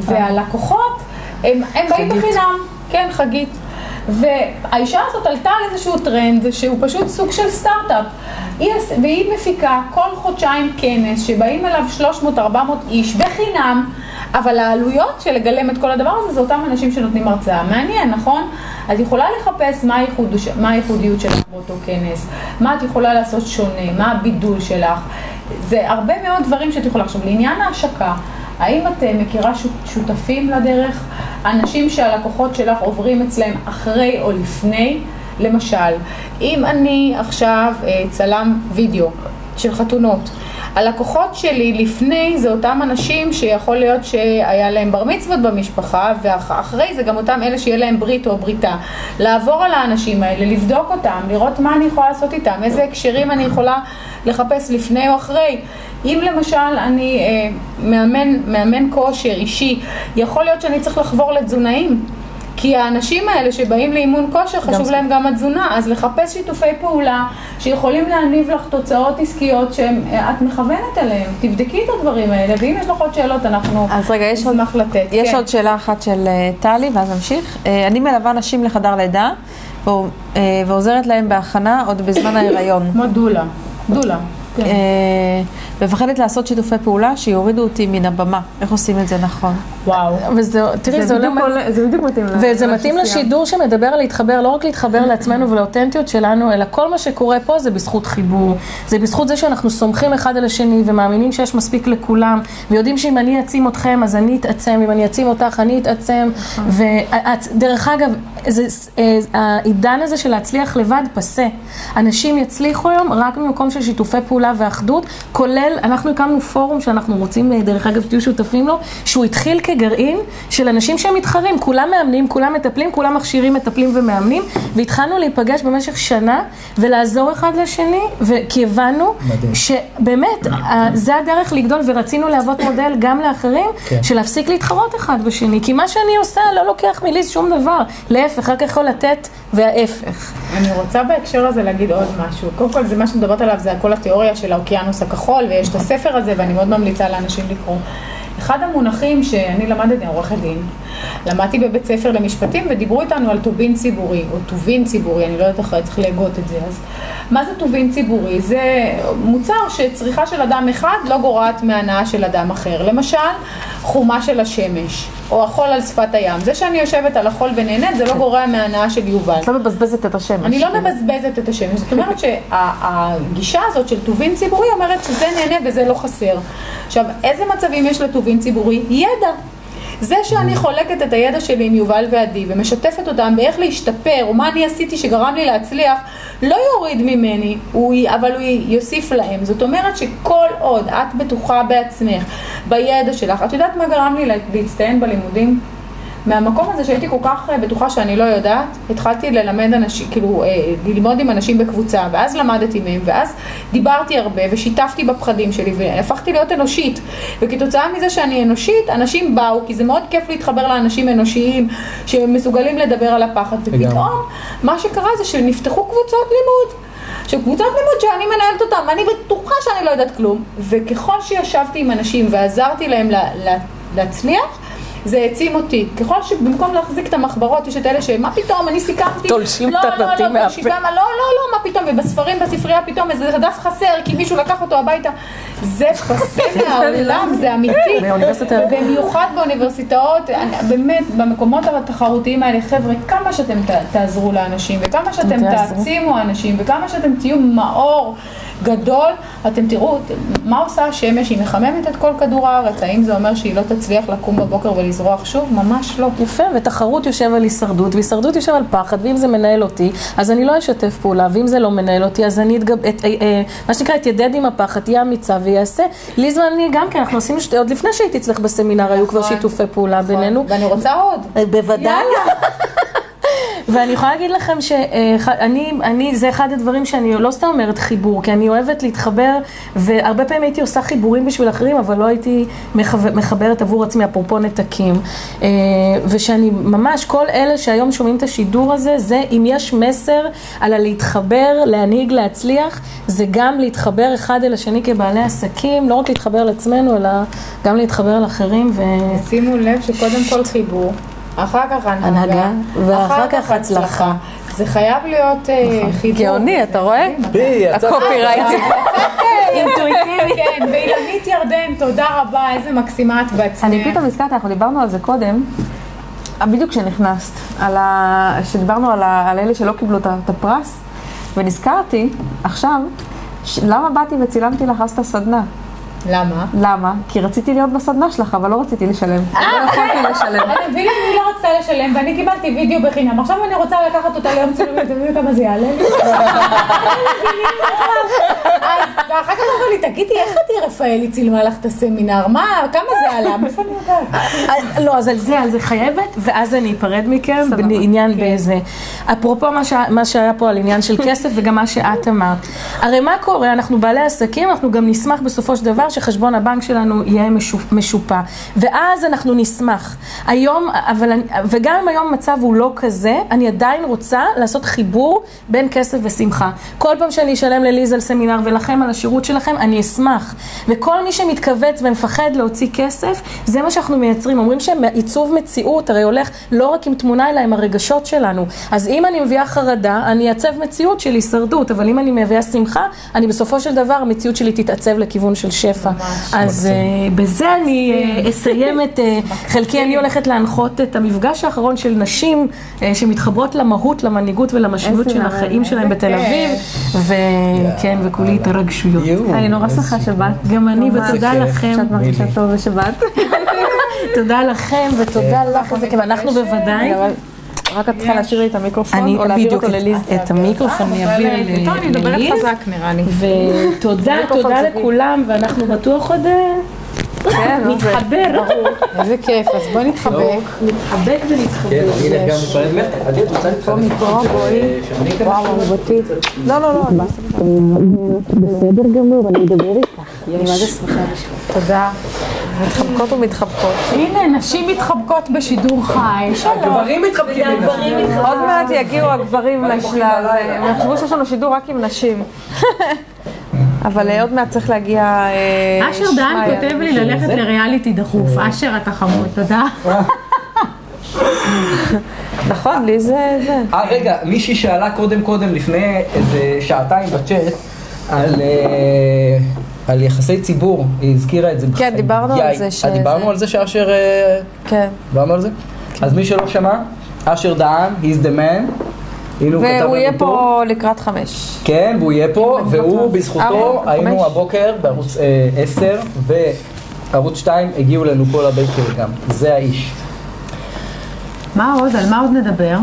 והלקוחות, הם, הם באים. בחינם, כן, חגית. והאישה הזאת עלתה על איזשהו טרנד שהוא פשוט סוג של סטארט-אפ. והיא מפיקה כל חודשיים כנס שבאים אליו 300-400 איש בחינם, אבל העלויות של לגלם את כל הדבר הזה זה אותם אנשים שנותנים הרצאה. מעניין, נכון? את יכולה לחפש מה, הייחוד, מה הייחודיות שלך באותו כנס, מה את יכולה לעשות שונה, מה הבידול שלך. זה הרבה מאוד דברים שאת יכולה. עכשיו, לעניין ההשקה, האם את אה, מכירה שות- שותפים לדרך? אנשים שהלקוחות שלך עוברים אצלם אחרי או לפני? למשל, אם אני עכשיו אה, צלם וידאו של חתונות, הלקוחות שלי לפני זה אותם אנשים שיכול להיות שהיה להם בר מצוות במשפחה ואחרי זה גם אותם אלה שיהיה להם ברית או בריתה. לעבור על האנשים האלה, לבדוק אותם, לראות מה אני יכולה לעשות איתם, איזה הקשרים אני יכולה לחפש לפני או אחרי. אם למשל אני אה, מאמן, מאמן כושר אישי, יכול להיות שאני צריך לחבור לתזונאים. כי האנשים האלה שבאים לאימון כושר, חשוב להם גם התזונה, אז לחפש שיתופי פעולה שיכולים להניב לך תוצאות עסקיות שאת מכוונת אליהם. תבדקי את הדברים האלה, ואם יש לך עוד שאלות, אנחנו אז רגע, יש עוד- לתת. יש כן. עוד שאלה אחת של אה, טלי, ואז נמשיך. אה, אני מלווה נשים לחדר לידה, ועו- אה, ועוזרת להם בהכנה עוד בזמן (coughs) ההיריון. כמו דולה. דולה. כן. אה, מפחדת לעשות שיתופי פעולה שיורידו אותי מן הבמה. איך עושים את זה נכון? וואו. וזה, תראי, זה עולה... בדיוק עולה- זה בדיוק מתאים ל- וזה מתאים. לשידור שמדבר על להתחבר, לא רק להתחבר לעצמנו ולאותנטיות שלנו, אלא כל מה שקורה פה זה בזכות חיבור. זה בזכות זה שאנחנו סומכים אחד על השני ומאמינים שיש מספיק לכולם, ויודעים שאם אני אעצים אתכם אז אני אתעצם, אם אני אעצים אותך אני אתעצם. ודרך אגב, זה, אה, העידן הזה של להצליח לבד פסה. אנשים יצליחו היום רק ממקום של שיתופי פעולה ואחדות, כולל, אנחנו הקמנו פורום שאנחנו רוצים, אה, דרך אגב, שתהיו שותפים לו, שהוא התחיל כגרעין של אנשים שהם מתחרים, כולם מאמנים, כולם מטפלים, כולם מכשירים, מטפלים ומאמנים, והתחלנו להיפגש במשך שנה ולעזור אחד לשני, כי הבנו מדהים. שבאמת, ה- זה הדרך לגדול, ורצינו להוות מודל גם לאחרים, כן. של להפסיק להתחרות אחד בשני, כי מה שאני עושה לא לוקח מליז שום דבר, להפך, רק יכול לתת וההפך. אני רוצה בהקשר הזה להגיד עוד משהו. קודם כל, זה מה שאת מדברת עליו, זה הכל התיאוריה של האוקיינוס הכחול, ויש את הספר הזה, ואני מאוד ממליצה לאנשים לקרוא. אחד המונחים שאני למדתי, עורכת דין, למדתי בבית ספר למשפטים ודיברו איתנו על טובין ציבורי, או טובין ציבורי, אני לא יודעת איך צריך להגות את זה, אז מה זה טובין ציבורי? זה מוצר שצריכה של אדם אחד לא גורעת מהנאה של אדם אחר. למשל, חומה של השמש, או החול על שפת הים. זה שאני יושבת על החול ונהנית, זה לא גורע מההנאה של יובל. את לא מבזבזת את השמש. אני לא. מבזבזת את השמש, זאת אומרת שהגישה הזאת של טובין ציבורי אומרת שזה נהנה וזה לא חסר. עכשיו, איזה מצבים יש לטובין ציבורי? ידע. זה שאני חולקת את הידע שלי עם יובל ועדי ומשתפת אותם באיך להשתפר או מה אני עשיתי שגרם לי להצליח, לא יוריד ממני, הוא, אבל הוא יוסיף להם. זאת אומרת שכל עוד את בטוחה בעצמך, בידע שלך, את יודעת מה גרם לי לה- להצטיין בלימודים? מהמקום הזה שהייתי כל כך אה, בטוחה שאני לא יודעת, התחלתי ללמד אנשים, כאילו, אה, ללמוד עם אנשים בקבוצה, ואז למדתי מהם, ואז דיברתי הרבה, ושיתפתי בפחדים שלי, והפכתי להיות אנושית. וכתוצאה מזה שאני אנושית, אנשים באו, כי זה מאוד כיף להתחבר לאנשים אנושיים, שמסוגלים לדבר על הפחד. ופתאום, מה שקרה זה שנפתחו קבוצות לימוד. עכשיו קבוצות לימוד שאני מנהלת אותם, אני בטוחה שאני לא יודעת כלום, וככל שישבתי עם אנשים ועזרתי להם לה, לה, להצליח, זה העצים אותי. ככל שבמקום להחזיק את המחברות, יש את אלה שמה פתאום, אני סיכמתי. תולשים לא, את לא, לא, מהפה. בישיבה, מה, לא, לא, לא, מה פתאום, ובספרים בספרייה פתאום איזה דף חסר, כי מישהו לקח אותו הביתה. זה פסה (laughs) מהעולם, זה אמיתי. ובמיוחד באוניברסיטאות, אני- באמת, במקומות התחרותיים האלה, חבר'ה, כמה שאתם תעזרו לאנשים, וכמה שאתם. תעצימו אנשים, וכמה שאתם תהיו מאור גדול, אתם תראו מה עושה השמש, היא מחממת את כל כדור הארץ, האם זה אומר שהיא לא תצליח לקום בבוקר ולזרוח שוב? ממש לא. יפה, ותחרות יושב על הישרדות, והישרדות יושב על פחד, ואם זה מנהל אותי, אז אני לא אשתף פעולה, ואם זה לא מנהל אותי, אז אני אתגב... את, אה, אה, מה שנקרא, אתיידד עם הפחד, תהיה אמיצה ויעשה. ליז ואני גם כן, אנחנו עשינו, שתי- עוד לפני שהייתי אצלך בסמינר, היו כבר נכון. שיתופי פעולה בינינו. ואני רוצה עוד. אה, בוודאי. (laughs) ואני יכולה להגיד לכם שאני, אני, זה אחד הדברים שאני לא סתם אומרת חיבור, כי אני אוהבת להתחבר, והרבה פעמים הייתי עושה חיבורים בשביל אחרים, אבל לא הייתי מחבר, מחברת עבור עצמי, אפרופו נתקים. אה, ושאני ממש, כל אלה שהיום שומעים את השידור הזה, זה אם יש מסר על הלהתחבר, להנהיג, להצליח, זה גם להתחבר אחד אל השני כבעלי עסקים, לא רק להתחבר לעצמנו, אלא גם להתחבר לאחרים. ו... שימו לב שקודם כל חיבור, אחר כך הנהגה, הנהגה, ואחר כך הצלחה. זה חייב להיות אה, חיבור. גאוני, אתה רואה? בי, יצא- הקופירייטר. אינטואיטיבי. (laughs) כן, ואילנית ירדן, תודה רבה, איזה מקסימה את בעצמך. אני פתאום נזכרתי, אנחנו דיברנו על זה קודם, אה, בדיוק כשנכנסת, על ה... שדיברנו על, ה... על אלה שלא קיבלו את הפרס, ונזכרתי עכשיו, ש... למה באתי וצילמתי לך אז את הסדנה? למה? למה? כי רציתי להיות בסדנה שלך, אבל לא רציתי לשלם. לא יכולתי לשלם. אני מבינה, היא לא רצתה לשלם, ואני קיבלתי וידאו בחינם. עכשיו אני רוצה לקחת אותה ליום צילומים, אתם יודעים כמה זה יעלה (laughs) לי? ואחר כך אמרו לי, תגידי, איך עדי רפאלי צילמה לך את הסמינר? מה, כמה זה עלה? מאיפה אני יודעת? לא, אז על זה, על זה חייבת, ואז אני אפרד מכם, בעניין באיזה... אפרופו מה, שהיה פה על עניין של כסף, וגם מה שאת אמרת. הרי מה קורה? אנחנו בעלי עסקים, אנחנו גם נשמח בסופו של דבר שחשבון הבנק שלנו יהיה משופ... משופע. ואז אנחנו נשמח. היום, אבל אני... וגם אם היום המצב הוא לא כזה, אני עדיין רוצה לעשות חיבור בין כסף ושמחה. כל פעם שאני אשלם לליז על סמינר ולכם על השירות שלכם, אני אשמח. וכל מי שמתכווץ ומפחד להוציא כסף, זה מה שאנחנו מייצרים. אומרים שעיצוב מציאות הרי הולך לא רק עם תמונה, אלא עם הרגשות שלנו. אז אם אני מביאה חרדה, אני אעצב מציאות של הישרדות, אבל אם אני מביאה שמחה, אני בסופו של דבר, המציאות שלי תתעצב לכיוון של שפע. אז uh, בזה אני uh, אסיים את uh, (laughs) חלקי. אני הולכת להנחות את המפגש האחרון של נשים uh, שמתחברות למהות, למנהיגות ולמשמעות של החיים שלהם בתל אביב. וכן, וכולי התרגשויות. יואו. אני נורא שמחה שבאת. גם אני. ותודה כיף. לכם. שאת מרגישה טוב ושבאת. (laughs) תודה לכם ותודה לך, איזה כיף, אנחנו בוודאי. רק את צריכה להשאיר לי את המיקרופון, או להעביר אותו לליז. את- המיקרופון אני אעביר ל- טוב, אני מדברת לליז. חזק נראה לי. ותודה, (laughs) תודה. לכולם, ואנחנו בטוח עוד אה, כן, נו, זה- נתחבר, איזה כיף, אז בואי נתחבק. נתחבק ונתחבר. כן, אני אלך גם ממך. עדי, את רוצה להתחלף? מפה, בואי. שאני אכנס? וואו, אהובתי. לא, לא, לא, אני תודה. מתחבקות ומתחבקות. הנה, נשים מתחבקות בשידור חי. שלום. הגברים מתחבקים. עוד מעט יגיעו הגברים לשלב, הם יחשבו שיש לנו שידור רק עם נשים. (laughs) אבל אה, עוד מעט צריך להגיע... אה, אשר דהן שמעיה. כותב לי ללכת לריאליטי דחוף. אשר, אתה חמוד, תודה. (laughs) נכון, לי זה... זה. אה, רגע, מישהי שאלה קודם קודם, לפני איזה שעתיים בצ'אט, על, אה, על יחסי ציבור, היא הזכירה את זה. כן, דיברנו על זה ש- אה, דיברנו על זה שאשר... אה, כן. דיברנו על זה? אז מי שלא שמע, אשר דהן, he's the man. הנה הוא כתב והוא יהיה לנו פה לקראת חמש. כן, והוא יהיה פה, והוא ארבע, בזכותו, חמש. היינו הבוקר בערוץ אה, 10, וערוץ 2 הגיעו לנו פה לבייקר גם. זה האיש. מה עוד? על מה עוד נדבר?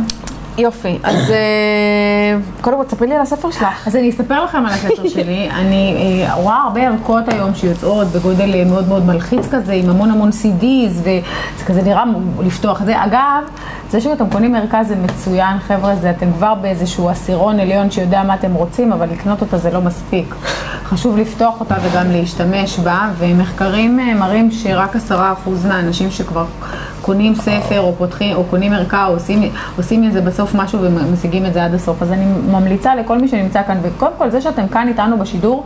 יופי, אז אה, קודם כל תספרי לי על הספר שלך. אז אני אספר לכם על הספר שלי. אני אה, רואה הרבה ערכות היום שיוצאות בגודל אה, מאוד מאוד מלחיץ כזה, עם המון המון CDs, וזה כזה נראה לפתוח את זה. אגב, זה שאתם קונים ערכה זה מצוין, חבר'ה, זה אתם כבר באיזשהו עשירון עליון שיודע מה אתם רוצים, אבל לקנות אותה זה לא מספיק. חשוב לפתוח אותה וגם להשתמש בה, ומחקרים מראים שרק עשרה אחוז מהאנשים שכבר... קונים ספר או פותחים, או קונים ערכה, או עושים, עושים מזה בסוף משהו ומשיגים את זה עד הסוף. אז אני ממליצה לכל מי שנמצא כאן, וקודם כל זה שאתם כאן איתנו בשידור,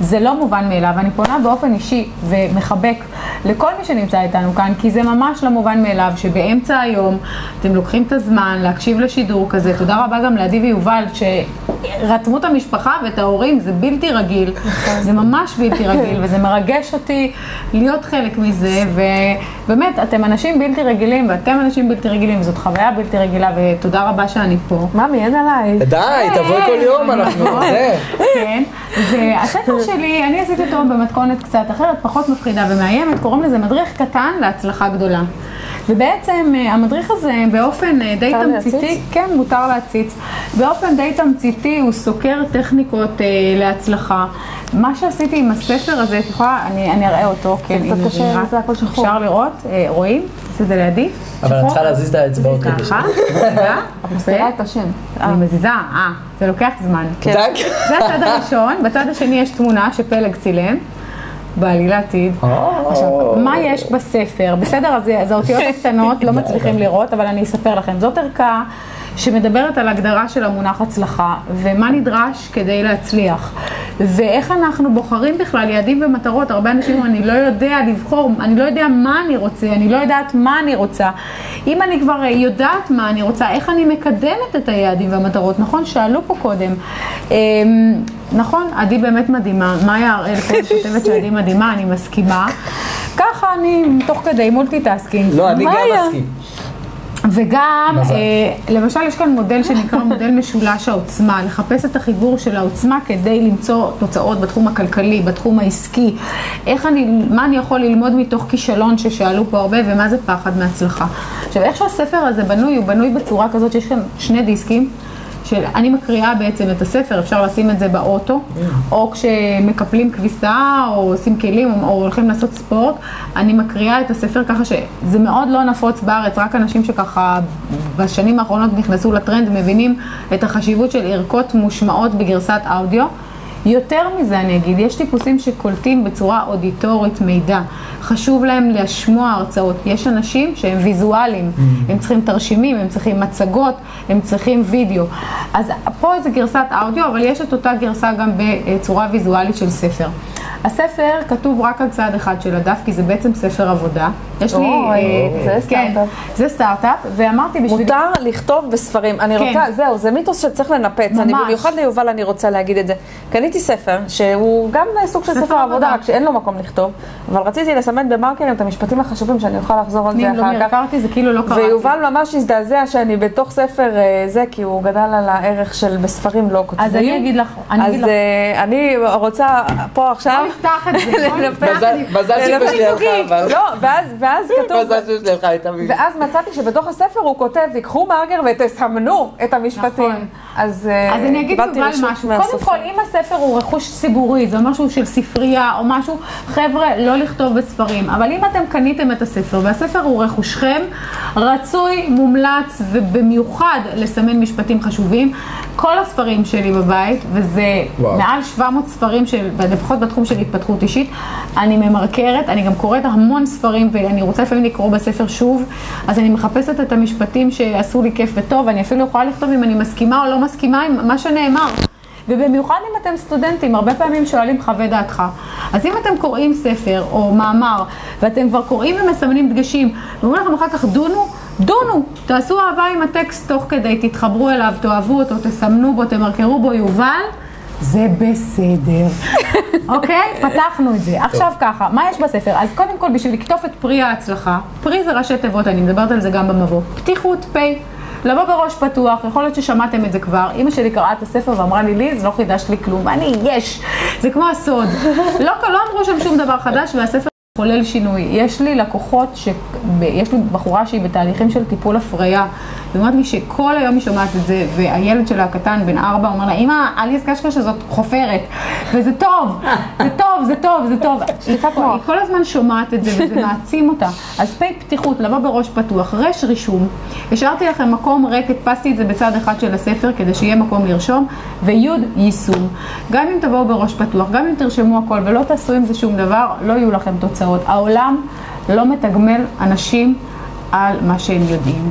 זה לא מובן מאליו. אני פונה באופן אישי ומחבק לכל מי שנמצא איתנו כאן, כי זה ממש לא מובן מאליו שבאמצע היום אתם לוקחים את הזמן להקשיב לשידור כזה. תודה רבה גם לעדי ויובל שרתמו את המשפחה ואת ההורים, זה בלתי רגיל. זה ממש בלתי רגיל, וזה מרגש אותי להיות חלק מזה, ובאמת, אתם אנשים בלתי רגילים, ואתם אנשים בלתי רגילים, וזאת חוויה בלתי רגילה, ותודה רבה שאני פה. ממי, אין עליי. די, תבואי כל יום, אנחנו... זה. כן, והספר שלי, אני עשיתי אותו במתכונת קצת אחרת, פחות מפחידה ומאיימת, קוראים לזה מדריך קטן להצלחה גדולה. ובעצם אה, המדריך הזה באופן אה, די תמציתי, להציץ? כן מותר להציץ, באופן די תמציתי הוא סוקר טכניקות אה, להצלחה. מה שעשיתי עם הספר הזה, את יכולה, אני, אני אראה אותו, כן, אם קשה, זה הכל שחור. אפשר לראות, אה, רואים? את זה לידי? אבל את? צריכה להזיז את האצבעות כדי ש... רגע, מסתירה (laughs) את השם. אני מזיזה, אה, זה לוקח זמן. כן. זה הצד הראשון, בצד השני יש תמונה שפלג צילם, בעלילת עיד. עכשיו, מה יש בספר? בסדר, אז האותיות הקטנות, לא מצליחים לראות, אבל אני אספר לכם. זאת ערכה שמדברת על הגדרה של המונח הצלחה, ומה נדרש כדי להצליח, ואיך אנחנו בוחרים בכלל יעדים ומטרות. הרבה אנשים אומרים, אני לא יודע לבחור, אני לא יודע מה אני רוצה, אני לא יודעת מה אני רוצה. אם אני כבר יודעת מה אני רוצה, איך אני מקדמת את היעדים והמטרות, נכון? שאלו פה קודם. אמ, נכון, עדי באמת מדהימה. מאיה הראל פה כותבת שעדי מדהימה, אני מסכימה. ככה אני, תוך כדי multitasking. לא, אני גם. מסכים. וגם. אה, למשל יש כאן מודל שנקרא (laughs) מודל משולש העוצמה, לחפש את החיבור של העוצמה כדי למצוא תוצאות בתחום הכלכלי, בתחום העסקי, איך אני, מה אני יכול ללמוד מתוך כישלון ששאלו פה הרבה ומה זה פחד מהצלחה. עכשיו איך שהספר הזה בנוי, הוא בנוי בצורה כזאת שיש כאן שני דיסקים. של, אני מקריאה בעצם את הספר, אפשר לשים את זה באוטו, או כשמקפלים כביסה, או עושים כלים, או, או הולכים לעשות ספורט, אני מקריאה את הספר ככה שזה מאוד לא נפוץ בארץ, רק אנשים שככה בשנים האחרונות נכנסו לטרנד מבינים את החשיבות של ערכות מושמעות בגרסת אודיו. יותר מזה אני אגיד, יש טיפוסים שקולטים בצורה אודיטורית מידע. חשוב להם לשמוע הרצאות. יש אנשים שהם ויזואליים, הם צריכים תרשימים, הם צריכים מצגות, הם צריכים וידאו. אז פה זה גרסת אודיו, אבל יש את אותה גרסה גם בצורה ויזואלית של ספר. הספר כתוב רק על צד אחד של הדף, כי זה בעצם ספר עבודה. יש לי... אה, זה כן, סטארט-אפ. זה סטארט-אפ, ואמרתי בשביל... מותר לכתוב בספרים. אני כן. רוצה, זהו, זה מיתוס שצריך לנפץ. אני. במיוחד ליובל אני רוצה להגיד את זה. קניתי ספר, שהוא גם סוג של ספר עבודה. רק שאין לו מקום לכתוב, אבל רציתי לסמן במרקרים את המשפטים החשובים שאני אוכל לחזור על זה אני לא אחר כך. קראתי, זה כאילו לא קראתי. ויובל ממש הזדעזע שאני בתוך ספר אה, זה, כי הוא גדל על הערך של בספרים לא כותבים. אז אני אגיד לך, אני אז. אה, אני רוצה פה עכשיו... נפתח את זה, את מזל שאימא שלי הלכה, אבל... לא, ואז, ואז (laughs) כתוב... מזל שאימא שלי הלכה, הייתה מבין. ואז מצאתי שבתוך הספר הוא כותב, תיקחו מרגר ותסמנו את המשפטים. נכון. אז, אה, אז אני אגיד יובל משהו, מהסופר. קודם כל אם הספר הוא רכוש ציבורי, זה משהו של ספרייה או משהו, חבר'ה, לא לכתוב בספרים, אבל אם אתם קניתם את הספר והספר הוא רכושכם, רצוי, מומלץ ובמיוחד לסמן משפטים חשובים. כל הספרים שלי בבית, וזה וואו. מעל 700 ספרים, של, לפחות בתחום של התפתחות אישית, אני ממרקרת, אני גם קוראת המון ספרים ואני רוצה לפעמים לקרוא בספר שוב, אז אני מחפשת את המשפטים שעשו לי כיף וטוב, אני אפילו יכולה לכתוב אם אני מסכימה או לא מסכימה עם מה שנאמר. ובמיוחד אם אתם סטודנטים, הרבה פעמים שואלים חווה דעתך. אז אם אתם קוראים ספר או מאמר, ואתם כבר קוראים ומסמנים דגשים, ואומרים לכם אחר כך דונו, דונו, תעשו אהבה עם הטקסט תוך כדי, תתחברו אליו, תאהבו אותו, תסמנו בו, תמרקרו בו, יובל. זה בסדר, (laughs) אוקיי? פתחנו את זה. עכשיו ככה, מה יש בספר? אז קודם כל, בשביל לקטוף את פרי ההצלחה, פרי זה ראשי תיבות, אני מדברת על זה גם במבוא. פתיחות, פ', לבוא בראש פתוח, יכול להיות ששמעתם את זה כבר. אימא שלי קראה את הספר ואמרה לי, ליז, לא חידשת לי כלום. ואני, יש, זה כמו הסוד. לא, לא אמרו שם שום דבר חדש, והספר חולל שינוי. יש לי לקוחות, ש... יש לי בחורה שהיא בתהליכים של טיפול הפריה. היא אומרת לי שכל היום היא שומעת את זה, והילד שלה הקטן, בן ארבע, אומר לה, אמא, אליס קשקש הזאת חופרת, וזה טוב, זה טוב, זה טוב, זה טוב. היא כל הזמן שומעת את זה, וזה מעצים אותה. אז פ' פתיחות, לבוא בראש פתוח, רש רישום. השארתי לכם מקום ריק, הדפסתי את זה בצד אחד של הספר, כדי שיהיה מקום לרשום, וי' יישום. גם אם תבואו בראש פתוח, גם אם תרשמו הכל ולא תעשו עם זה שום דבר, לא יהיו לכם תוצאות. העולם לא מתגמל אנשים על מה שהם יודעים.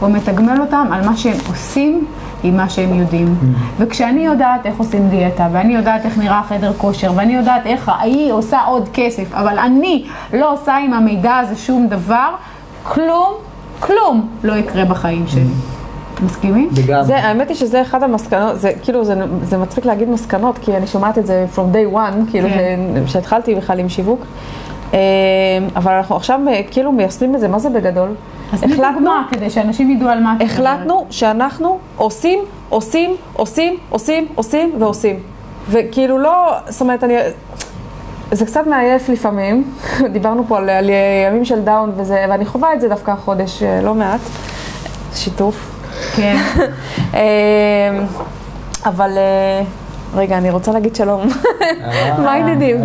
הוא מתגמל אותם על מה שהם עושים עם מה שהם יודעים. וכשאני יודעת איך עושים דיאטה, ואני יודעת איך נראה חדר כושר, ואני יודעת איך ההיא עושה עוד כסף, אבל אני לא עושה עם המידע הזה שום דבר, כלום, כלום לא יקרה בחיים שלי. מסכימים? לגמרי. זה, האמת היא שזה אחד המסקנות, זה כאילו, זה, זה מצחיק להגיד מסקנות, כי אני שומעת את זה from day one, כאילו, כן. ש- שהתחלתי בכלל עם שיווק. אה, אבל אנחנו עכשיו אה, כאילו מיישמים את זה, מה זה בגדול? אז תני דוגמה כדי שאנשים ידעו על מה את מדברת. החלטנו שאנחנו עושים, עושים, עושים, עושים, עושים ועושים. וכאילו לא, זאת אומרת, אני... זה קצת מעייף לפעמים, (laughs) דיברנו פה על, על ימים של דאון וזה, ואני חווה את זה דווקא החודש אה, לא מעט, שיתוף. כן. (laughs) אה, אבל אה, רגע, אני רוצה להגיד שלום. מה העניינים?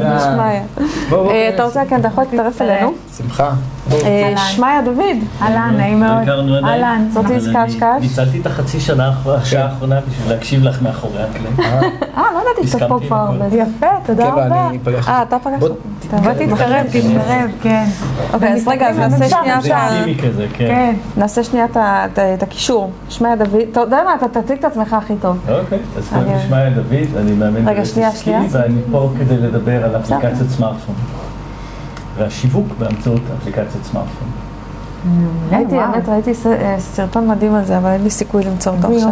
בוא, בוא, אה, אתה. רוצה, כן, אתה יכול להצטרף אלינו? שמחה. אה. שמעיה דוד. אהלן, נעים מאוד. אהלן. זאת אני השקעה. ניצלתי את החצי שנה האחרונה- כן. בשביל להקשיב לך מאחורי הקלעים. אה, לא ידעתי שאתה פה כבר. יפה, תודה כן, רבה. ואני פגשתי אה. אתה פגשת בוא, תתקרב, תתקרב, כן. אוקיי, אז רגע, אז נעשה בממשק, שנייה את ה... כן. כן. נעשה שנייה את הקישור. שמעיה דוד, אתה יודע מה, אתה תציג את עצמך הכי טוב. אוקיי, אז קוראים לי אני- שמעיה דוד, אני מאמן רגע, שנייה, שנייה. ואני פה כדי לדבר על אפליקציות סמארטפון. והשיווק באמצעות אפליקציות סמארטפון. ראיתי, וואו. האמת, ראיתי אה, סרטון מדהים על זה, אבל אין לי סיכוי למצוא אותו עכשיו.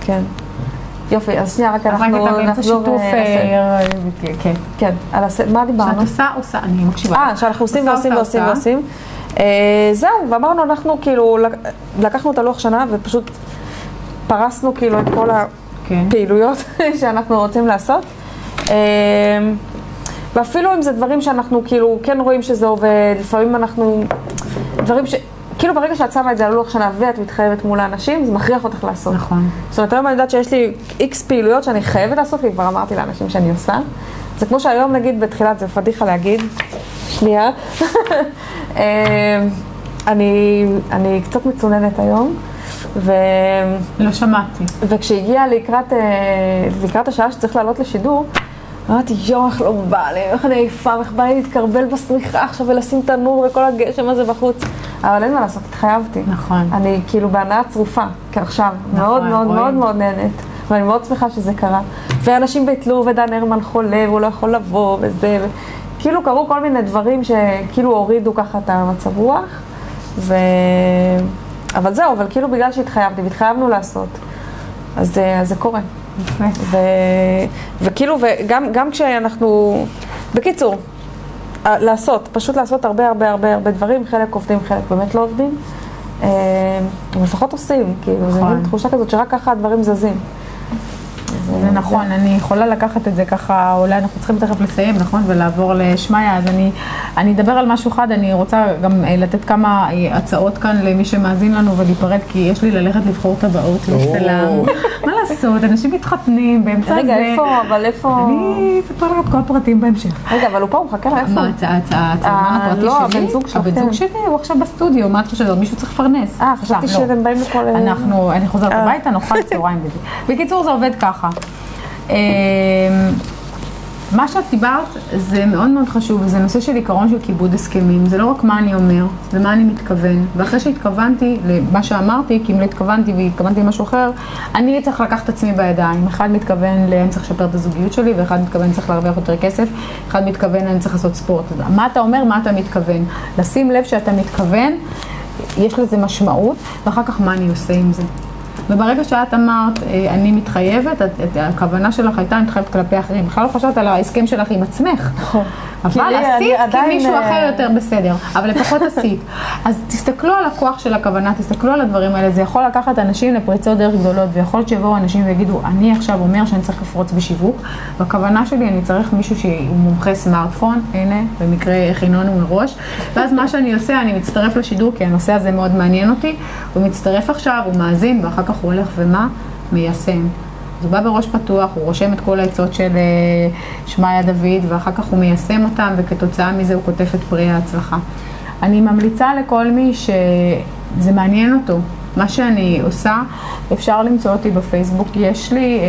כן. יופי, אז שנייה, רק אז רק אנחנו אתה נחזור... שיתוף, אה, לסדר. אה, כן. כן, על הס... מה דיברנו? שאת עושה, עושה, אני מקשיבה. אה, שאנחנו עושים ועושים ועושים. ועושים. אה, זהו, ואמרנו, אנחנו כאילו, לק- לקחנו את הלוח שנה ופשוט פרסנו כאילו את כל כן. הפעילויות (laughs) שאנחנו רוצים לעשות. ואפילו אם זה דברים שאנחנו כאילו כן רואים שזה עובד, לפעמים אנחנו, דברים ש... כאילו ברגע שאת שמה את זה על לוח שנה ואת מתחייבת מול האנשים, זה מכריח אותך לעשות. נכון. זאת אומרת, היום אני יודעת שיש לי איקס פעילויות שאני חייבת לעשות, כי כבר אמרתי לאנשים שאני עושה. זה כמו שהיום נגיד בתחילת, זה פדיחה להגיד, שנייה. (laughs) אה, אני, אני קצת מצוננת היום, ו, לא שמעתי. וכשהגיע לקראת, אה, לקראת השעה שצריך לעלות לשידור, אמרתי, יואו, איך לא בא לי, איך אני עייפה, איך בא לי להתקרבל בשמיכה עכשיו ולשים תנור וכל הגשם הזה בחוץ. אבל אין מה לעשות, התחייבתי. נכון. אני כאילו בהנאה צרופה, כעכשיו, נכון, מאוד מאוד רואים. מאוד מאוד נהנית, ואני מאוד שמחה שזה קרה. ואנשים ביטלו, ודן הרמן חולה, והוא לא יכול לבוא, וזה, ו... כאילו קרו כל מיני דברים שכאילו הורידו ככה את המצב רוח, ו... אבל זהו, אבל כאילו בגלל שהתחייבתי, והתחייבנו לעשות, אז, אה, אז זה קורה. ו... וכאילו, וגם גם כשאנחנו... בקיצור, לעשות, פשוט לעשות הרבה הרבה הרבה הרבה דברים, חלק עובדים, חלק באמת לא עובדים. אה, אבל לפחות עושים, כאילו, זה נכון. תחושה כזאת שרק ככה הדברים זזים. זה נכון, אני יכולה לקחת את זה ככה, אולי אנחנו צריכים תכף לסיים, נכון? ולעבור לשמעיה, אז אני, אני אדבר על משהו אחד, אני רוצה גם אה, לתת כמה אה, הצעות כאן למי שמאזין לנו ולהיפרד, כי יש לי ללכת לבחור טבעות לסלאם. (laughs) מה לעשות, אנשים מתחתנים באמצע רגע, זה. איפה, אבל איפה... אני אספר לך את כל הפרטים בהמשך. רגע, אבל הוא פה, הוא מחכה לה, איפה? מה, הוא? הצ- הצ- הצלמן אה, הפרטי לא, שלי? הבן זוג שלך, הבן. זוג שלי, הוא עכשיו בסטודיו, מה את חושבת? מישהו צריך לפרנס. אה, חשבתי סתם, לא. שאתם באים לכל... אנחנו, אני חוזרת. הביתה, נאכל (laughs) צהריים בזה. בקיצור, זה עובד ככה. אמ, מה שאת דיברת זה מאוד מאוד חשוב, וזה נושא של עיקרון של כיבוד הסכמים. זה לא רק מה אני אומר, זה מה אני מתכוון. ואחרי שהתכוונתי למה שאמרתי, כי אם לא התכוונתי והתכוונתי למשהו אחר, אני צריך לקחת את עצמי בידיים. אחד מתכוון ל... אני צריך לשפר את הזוגיות שלי, ואחד מתכוון אני צריך להרוויח יותר כסף, אחד מתכוון אני צריך לעשות ספורט. מה אתה אומר, מה אתה מתכוון. לשים לב שאתה מתכוון, יש לזה משמעות, ואחר כך מה אני עושה עם זה. וברגע שאת אמרת, אה, אני מתחייבת, את- את- הכוונה שלך הייתה, אני מתחייבת כלפי אחרים. בכלל לא חשבת על ההסכם שלך עם עצמך. נכון. אבל אני עשית כי מישהו אה, אחר יותר בסדר, אבל לפחות (laughs) עשית. אז תסתכלו על הכוח של הכוונה, תסתכלו על הדברים האלה, זה יכול לקחת אנשים לפריצות דרך גדולות, ויכול להיות שיבואו אנשים ויגידו, אני עכשיו אומר שאני צריך לפרוץ בשיווק, בכוונה שלי אני צריך מישהו שהוא מומחה סמארטפון, הנה, במקרה הכינונו מראש, ואז מה שאני עושה, אני מצטרף לשידור, כי הנושא הזה מאוד מעניין אותי, הוא מצטרף עכשיו, הוא מאזין, ואחר כך הוא הולך ומה? מיישם. אז הוא בא בראש פתוח, הוא רושם את כל העצות של אה, שמעיה דוד, ואחר כך הוא מיישם אותם, וכתוצאה מזה הוא קוטף את פרי ההצלחה. אני ממליצה לכל מי שזה מעניין אותו מה שאני עושה, אפשר למצוא אותי בפייסבוק, יש לי אה,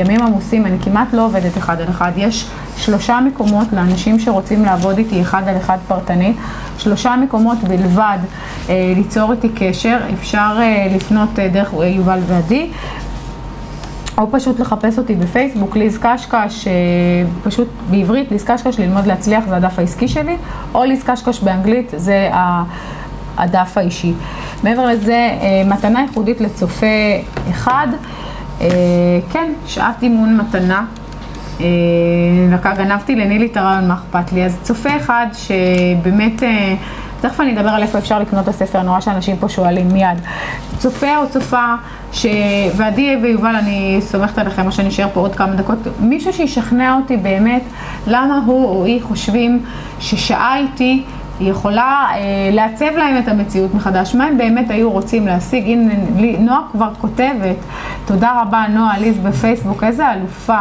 ימים עמוסים, אני כמעט לא עובדת אחד על אחד, יש שלושה מקומות לאנשים שרוצים לעבוד איתי אחד על אחד פרטני, שלושה מקומות בלבד אה, ליצור איתי קשר, אפשר אה, לפנות אה, דרך אה, יובל ועדי. או פשוט לחפש אותי בפייסבוק, ליז קשקש, אה, פשוט בעברית, ליז קשקש, ללמוד להצליח, זה הדף העסקי שלי, או ליז קשקש באנגלית, זה הדף האישי. מעבר לזה, אה, מתנה ייחודית לצופה אחד, אה, כן, שעת אימון מתנה. דקה, גנבתי לנילי את הרעיון, מה אכפת לי? אז צופה אחד שבאמת, תכף אני אדבר על איפה אפשר לקנות את הספר, אני רואה שאנשים פה שואלים מיד. צופה או צופה, ש... ועדי ויובל, אני סומכת עליכם, או שאני אשאר פה עוד כמה דקות, מישהו שישכנע אותי באמת למה הוא או היא חושבים ששעה איתי יכולה אה, לעצב להם את המציאות מחדש, מה הם באמת היו רוצים להשיג. הנה, נועה כבר כותבת, תודה רבה נועה, ליז בפייסבוק, איזה אלופה.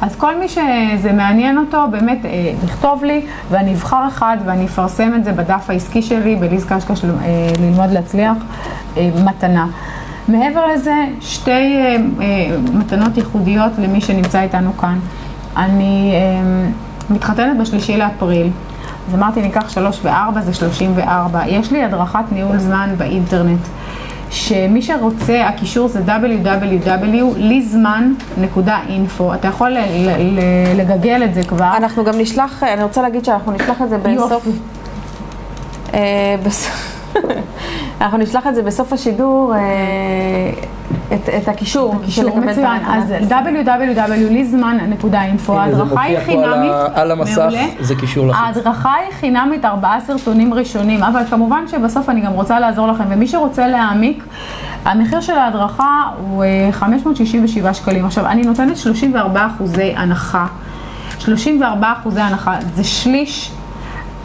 אז כל מי שזה מעניין אותו, באמת אה, לכתוב לי, ואני אבחר אחד ואני אפרסם את זה בדף העסקי שלי, בליז קשקש אה, ללמוד להצליח, אה, מתנה. מעבר לזה, שתי אה, אה, מתנות ייחודיות למי שנמצא איתנו כאן. אני אה, מתחתנת בשלישי לאפריל. אז אמרתי, ניקח שלוש וארבע, זה שלושים וארבע. יש לי הדרכת ניהול זמן באינטרנט, שמי שרוצה, הקישור זה www.lizman.info. אתה יכול ל- ל- ל- לגגל את זה כבר. אנחנו גם נשלח, אני רוצה להגיד שאנחנו נשלח את זה בסוף... יופי. אה, בס- (laughs) אנחנו נשלח את זה בסוף השידור, אה, את, את הקישור. של קישור לקבל את מצוין. אז www.lizman.info, זה ההדרכה היא חינמית, על המסך. זה קישור לחוץ. ההדרכה היא חינמית, ארבעה סרטונים ראשונים, אבל כמובן שבסוף אני גם רוצה לעזור לכם, ומי שרוצה להעמיק, המחיר של ההדרכה הוא אה, 567 שקלים. עכשיו, אני נותנת 34 אחוזי הנחה. 34 אחוזי הנחה, זה שליש.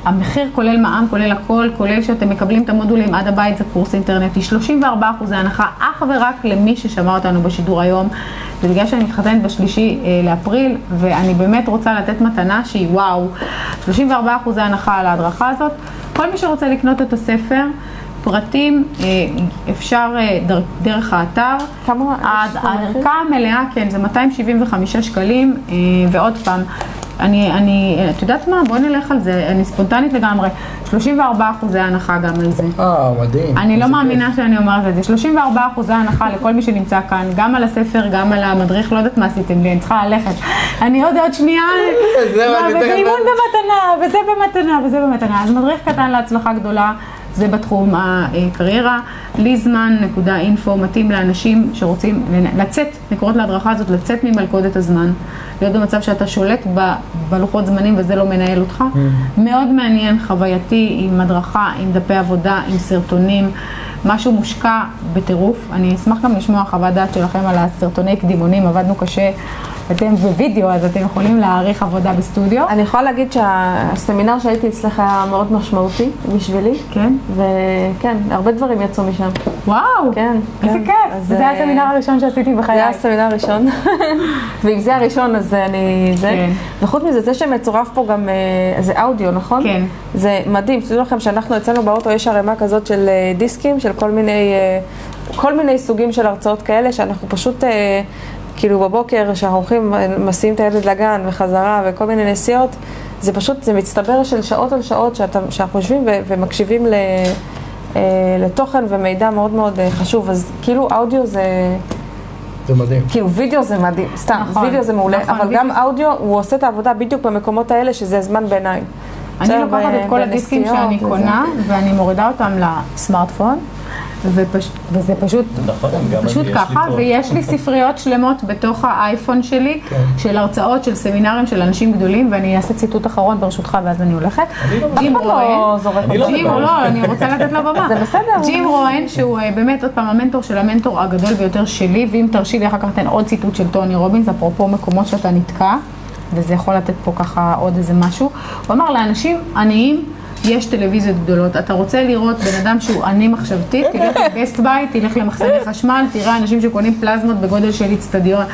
המחיר כולל מע"מ, כולל הכל, כולל שאתם מקבלים את המודולים עד הבית, זה קורס אינטרנטי. 34 אחוזי הנחה אך ורק למי ששמע אותנו בשידור היום. ובגלל שאני מתחתנת בשלישי אה, לאפריל, ואני באמת רוצה לתת מתנה שהיא וואו. 34 אחוזי הנחה על ההדרכה הזאת. כל מי שרוצה לקנות את הספר, פרטים אה, אפשר אה, דר, דרך האתר. כמה? הערכה המלאה, כן, זה 275 שקלים, אה, ועוד פעם, אני, אני, את יודעת מה? בואי נלך על זה, אני ספונטנית לגמרי, 34 אחוזי הנחה גם על זה. אה, מדהים. אני לא מאמינה שאני אומרת את זה, 34 אחוזי הנחה לכל מי שנמצא כאן, גם על הספר, גם על המדריך, לא יודעת מה עשיתם לי, אני צריכה ללכת. אני עוד עוד שנייה, (laughs) אני וזה אימון במתנה, וזה במתנה, וזה במתנה. אז מדריך קטן להצלחה גדולה, זה בתחום הקריירה. ליזמן.אינפו מתאים לאנשים שרוצים לצאת, אני קוראת להדרכה הזאת, לצאת ממלכודת הזמן, להיות במצב שאתה שולט ב- בלוחות זמנים וזה לא מנהל אותך. מאוד מעניין, חווייתי, עם הדרכה, עם דפי עבודה, עם סרטונים. משהו מושקע בטירוף. אני אשמח גם לשמוע חוות דעת שלכם על הסרטוני קדימונים, עבדנו קשה. אתם בווידאו, אז אתם יכולים להעריך עבודה בסטודיו. אני יכולה להגיד שהסמינר שהייתי אצלך היה מאוד משמעותי בשבילי, כן. וכן, הרבה דברים יצאו משם. וואו, כן, איזה כן. כיף. אז, זה אה, הסמינר הראשון שעשיתי בחיי. זה היה הסמינר הראשון, (laughs) ואם זה הראשון אז אני זה. כן. וחוץ מזה, זה שמצורף פה גם, אה, זה אודיו, נכון? כן. זה מדהים, תדעו לכם שאנחנו אצלנו באוטו יש ערימה כזאת של אה, דיסקים, של כל מיני, כל מיני סוגים של הרצאות כאלה, שאנחנו פשוט, אה, כאילו בבוקר, שאנחנו הולכים, מסיעים את הילד לגן וחזרה וכל מיני נסיעות, זה פשוט, זה מצטבר של שעות על שעות שאתה, שאנחנו יושבים ו- ומקשיבים ל... אה, לתוכן ומידע מאוד מאוד אה, חשוב, אז כאילו אודיו זה, זה מדהים. כאילו וידאו זה מדהים, סתם, נכון, וידאו זה מעולה, נכון, אבל וידאו- גם אודיו, הוא עושה את העבודה בדיוק במקומות האלה שזה זמן ביניים. אני לוקחת את כל הדיסקים שאני וזה. קונה, ואני מורידה אותם לסמארטפון, ופש... וזה פשוט, נכון, פשוט ככה. ויש לי ספריות שלמות בתוך האייפון שלי, כן. של הרצאות, של סמינרים של אנשים גדולים, ואני אעשה ציטוט אחרון ברשותך, ואז אני הולכת. לא ג'ים לא רואן, לא ג'ים, מדבר. לא, אני רוצה לתת לו במה. זה בסדר. ג'ים רואן, שהוא אה, באמת, עוד פעם, המנטור של המנטור הגדול ביותר שלי, ואם תרשי לי אחר כך אתן עוד ציטוט של טוני רובינס, אפרופו מקומות שאתה נתקע, וזה יכול לתת פה ככה עוד איזה משהו. הוא אמר, לאנשים עניים יש טלוויזיות גדולות. אתה רוצה לראות בן אדם שהוא עני מחשבתית, תלך לבסט ביי, תלך למחסני חשמל, תראה אנשים שקונים פלזמות בגודל של איצטדיון.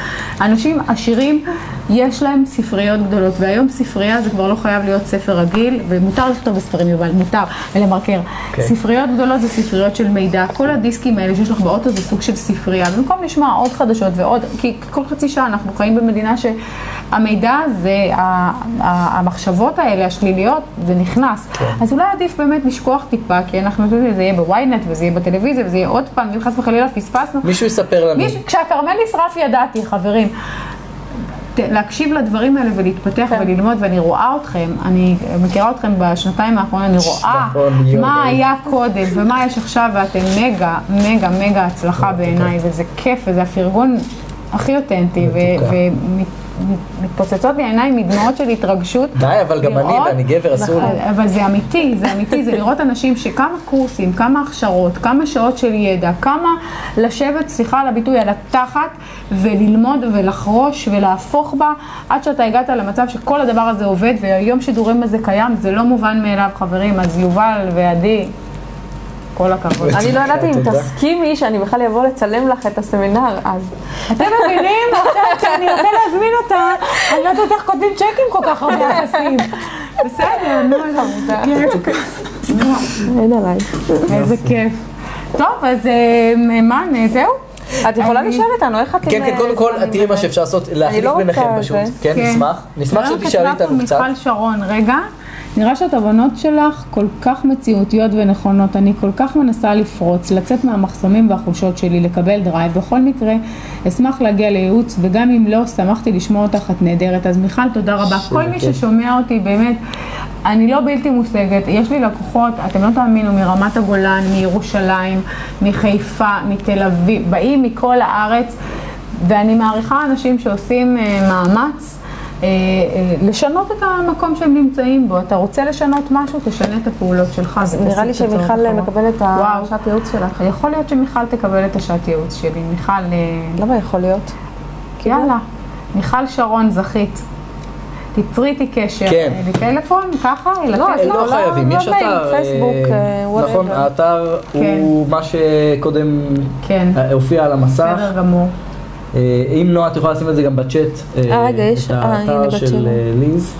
אנשים עשירים יש להם ספריות גדולות, והיום ספרייה זה כבר לא חייב להיות ספר רגיל, ומותר לכתוב בספרים, יובל, מותר, ולמרקר. אוקיי. ספריות גדולות זה ספריות של מידע, כל הדיסקים האלה שיש לך באוטו זה סוג של ספרייה, במקום לשמוע עוד חדשות ועוד, כי כל חצי שעה אנחנו חיים במדינה שהמידע הזה, ה- ה- המחשבות האלה, השליליות, זה נכנס. אז אולי עדיף באמת לשכוח טיפה, כי אנחנו יודעים שזה יהיה בוויינט, וזה יהיה בטלוויזיה, וזה יהיה עוד פעם, ואם חס וחלילה פספסנו, מישהו יספר לנו. מיש- כשהכרמל נשרף ידעתי, חברים. להקשיב לדברים האלה ולהתפתח כן. וללמוד, ואני רואה אתכם, אני מכירה אתכם בשנתיים האחרונות, אני רואה נכון. מה היה קודם ומה יש עכשיו, ואתם מגה, מגה, מגה הצלחה בעיניי, וזה כיף, וזה הפרגון הכי אותנטי, מתוקה. ומתפוצצות לי העיניים מדמעות של התרגשות. די, אבל גם אני, ואני גבר, אסור לי. אבל זה אמיתי, זה אמיתי, זה לראות אנשים שכמה קורסים, כמה הכשרות, כמה שעות של ידע, כמה לשבת, סליחה על הביטוי, על התחת וללמוד ולחרוש ולהפוך בה, עד שאתה הגעת למצב שכל הדבר הזה עובד והיום שידורים הזה קיים, זה לא מובן מאליו חברים, אז יובל ועדי, כל הכבוד. אני לא ידעתי אם. תסכימי שאני בכלל אבוא לצלם לך את הסמינר, אז... אתם מבינים? עכשיו אני רוצה להזמין אותה, אני לא יודעת איך כותבים צ'קים כל כך הרבה יחסים. בסדר, נו. אין עליי. איזה כיף. טוב, אז אה, מה, זהו? את יכולה להישאר איתנו, איך את. כן, כן, קודם כל, אה, תראי מה שאפשר לעשות, להחליף לא ביניכם פשוט. כן, נשמח. נשמח שלום, שתישארי כתבה פה איתנו קצת. מיכל שרון, רגע. נראה שהתובנות שלך כל כך מציאותיות ונכונות. אני כל כך מנסה לפרוץ, לצאת מהמחסומים והחולשות שלי, לקבל drive. בכל מקרה, אשמח להגיע לייעוץ, וגם אם לא, שמחתי לשמוע אותך, את נהדרת. אז מיכל, תודה רבה. כל מי. ששומע אותי, באמת, אני לא בלתי מושגת. יש לי לקוחות, אתם לא תאמינו, מרמת הגולן, מירושלים, מחיפה, מתל אביב, באים מכל הארץ, ואני מעריכה אנשים שעושים אה, מאמץ. אה, אה, לשנות את המקום שהם נמצאים בו. אתה רוצה לשנות משהו, תשנה את הפעולות שלך. נראה לי שמיכל אחרות. מקבלת את וואו. השעת ייעוץ שלך. יכול להיות שמיכל תקבל את השעת ייעוץ שלי. מיכל, אה, למה יכול להיות? יאללה. מיכל שרון, זכית. תצרי איתי קשר. כן. אה, לטלפון, ככה? לא, לא לו? חייבים, לא יש אתר. פייסבוק, אה, אה, נכון. האתר הוא מה שקודם כן. אה, הופיע על המסך. בסדר גמור. אה, אם נועה, את יכולה לשים את זה גם בצ'אט. אה, רגע, יש- את אה, הנה, האתר של ליז.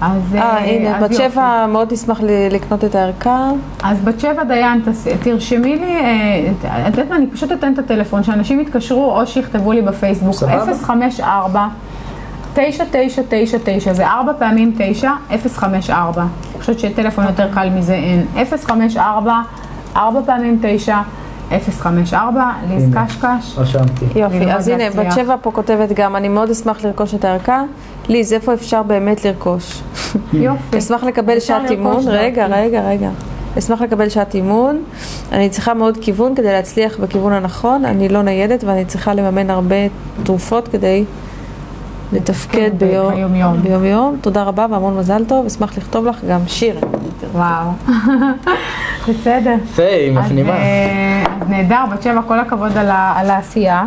אז אה, הנה, בת. שבע מאוד תשמח לקנות את הערכה. אז בת שבע דיין, תרשמי לי, את את יודעת מה, אני פשוט אתן את הטלפון, שאנשים יתקשרו או שיכתבו לי בפייסבוק, סבבה. 054 9999, זה ארבע פעמים 9, 054. אני חושבת שטלפון יותר קל מזה אין. 054, ארבע פעמים 9, 054, ליז. קשקש. רשמתי. יופי, אז הנה. בת שבע פה כותבת גם, אני מאוד אשמח לרכוש את הערכה. ליז, איפה אפשר באמת לרכוש? (laughs) יופי. אשמח לקבל שעת אימון. רגע. רגע, רגע. אשמח לקבל שעת אימון. אני צריכה מאוד כיוון כדי להצליח בכיוון הנכון. אני לא ניידת ואני צריכה לממן הרבה תרופות כדי לתפקד כן, ביום ביום-יום. ביום יום. תודה רבה והמון מזל טוב. אשמח לכתוב לך גם שיר. וואו. (laughs) בסדר. אז, מפנימה. אה, אז נהדר, בת שבע, כל הכבוד על, העשייה.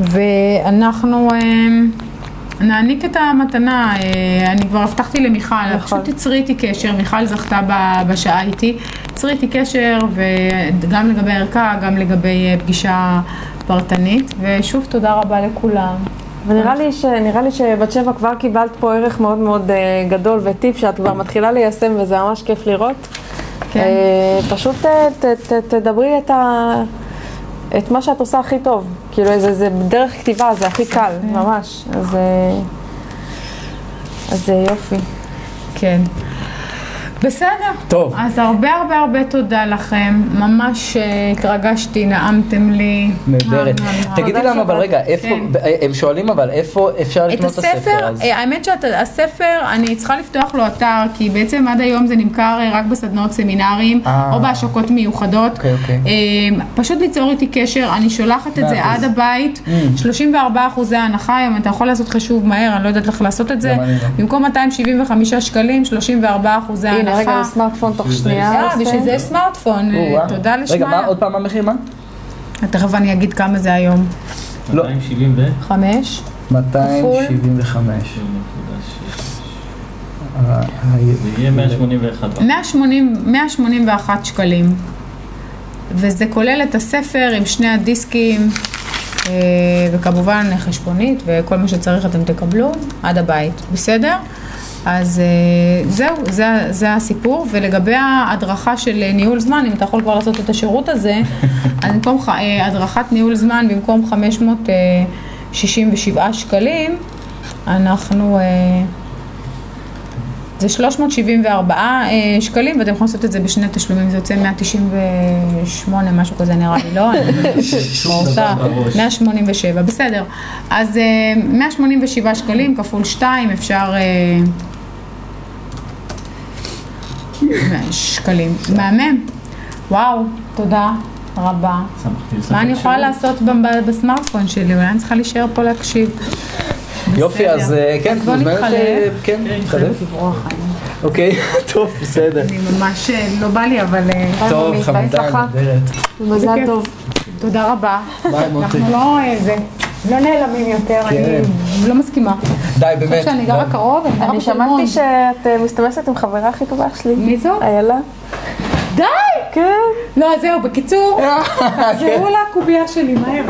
ואנחנו אה, נעניק את המתנה, אה, אני כבר הבטחתי למיכל, נכון. פשוט תצרי איתי קשר, מיכל זכתה ב- בשעה איתי, תצרי איתי קשר, וגם לגבי הערכה, גם לגבי אה, פגישה פרטנית, ושוב תודה רבה לכולם. ונראה לי, ש, נראה לי שבת שבע כבר קיבלת פה ערך מאוד מאוד אה, גדול וטיפ שאת כבר מתחילה ליישם וזה ממש כיף לראות. כן. אה, פשוט אה, ת, ת, תדברי את, ה, את מה שאת עושה הכי טוב. כאילו זה, זה דרך כתיבה, זה הכי קל, ממש. אז, אה, אז יופי. כן. בסדר. טוב. אז הרבה הרבה הרבה תודה לכם, ממש אה, התרגשתי, נעמתם לי. נהדרת. תגידי לנו אבל רגע, איפה, כן. הם שואלים אבל איפה אפשר לקנות את הספר, אה, האמת שהספר, אני צריכה לפתוח לו אתר, כי בעצם עד היום זה נמכר אה, רק בסדנאות סמינרים. או בהשקות מיוחדות. אוקיי, אוקיי. פשוט ליצור איתי קשר, אני שולחת את זה. עד הבית, Mm. 34 אחוזי הנחה היום, אתה יכול לעשות חישוב מהר, אני לא יודעת איך לעשות את זה. לא. במקום 275 שקלים, 34 אחוזי הנחה. הנה, רגע, סמארטפון תוך שנייה. עושה. בשביל זה יש סמארטפון, אה. תודה רגע, לשמעיה. מה, עוד פעם המחיר, מה? תכף אני אגיד כמה זה היום. לא. 270 ו... חמש? 275. אה, זה יהיה 181. 180, 181 שקלים. וזה כולל את הספר עם שני הדיסקים, אה, וכמובן חשבונית וכל מה שצריך אתם תקבלו עד הבית, בסדר? אז אה, זהו, זה, זה הסיפור, ולגבי ההדרכה של אה, ניהול זמן, אם אתה יכול כבר לעשות את השירות הזה, (laughs) אז במקום אה, הדרכת ניהול זמן, במקום 567 שקלים, אנחנו, זה 374 אה, שקלים, ואתם יכולים לעשות את זה בשני תשלומים, זה יוצא 198, משהו כזה נראה לי, לא? (laughs) בראש. 187, בסדר. אז אה, 187 שקלים כפול 2 אפשר... אה, שקלים. מהמם. וואו, תודה רבה. מה אני יכולה. לעשות בסמארטפון שלי? אולי אני צריכה להישאר פה להקשיב. יופי. אז אה, כן, בוא מוזמנת, נתחלף. אה, כן, נתחלף. אוקיי, (laughs) טוב, בסדר. אני ממש אה, לא בא לי, אבל אה, טוב, חמודה, בהצלחה. נהדרת. מזל. טוב. תודה רבה. ביי, מותק. אנחנו לא אה, זה, לא נעלמים יותר, כן. אני לא מסכימה. די, אני באמת. שאני גרה. קרוב, אני גרה אני בתלמוד. שמעתי שאת אה, מסתמסת עם חברה הכי טובה שלי. מי זאת? איילה. די! כן. לא, זהו, בקיצור, (laughs) זהו לקובייה שלי, מהר.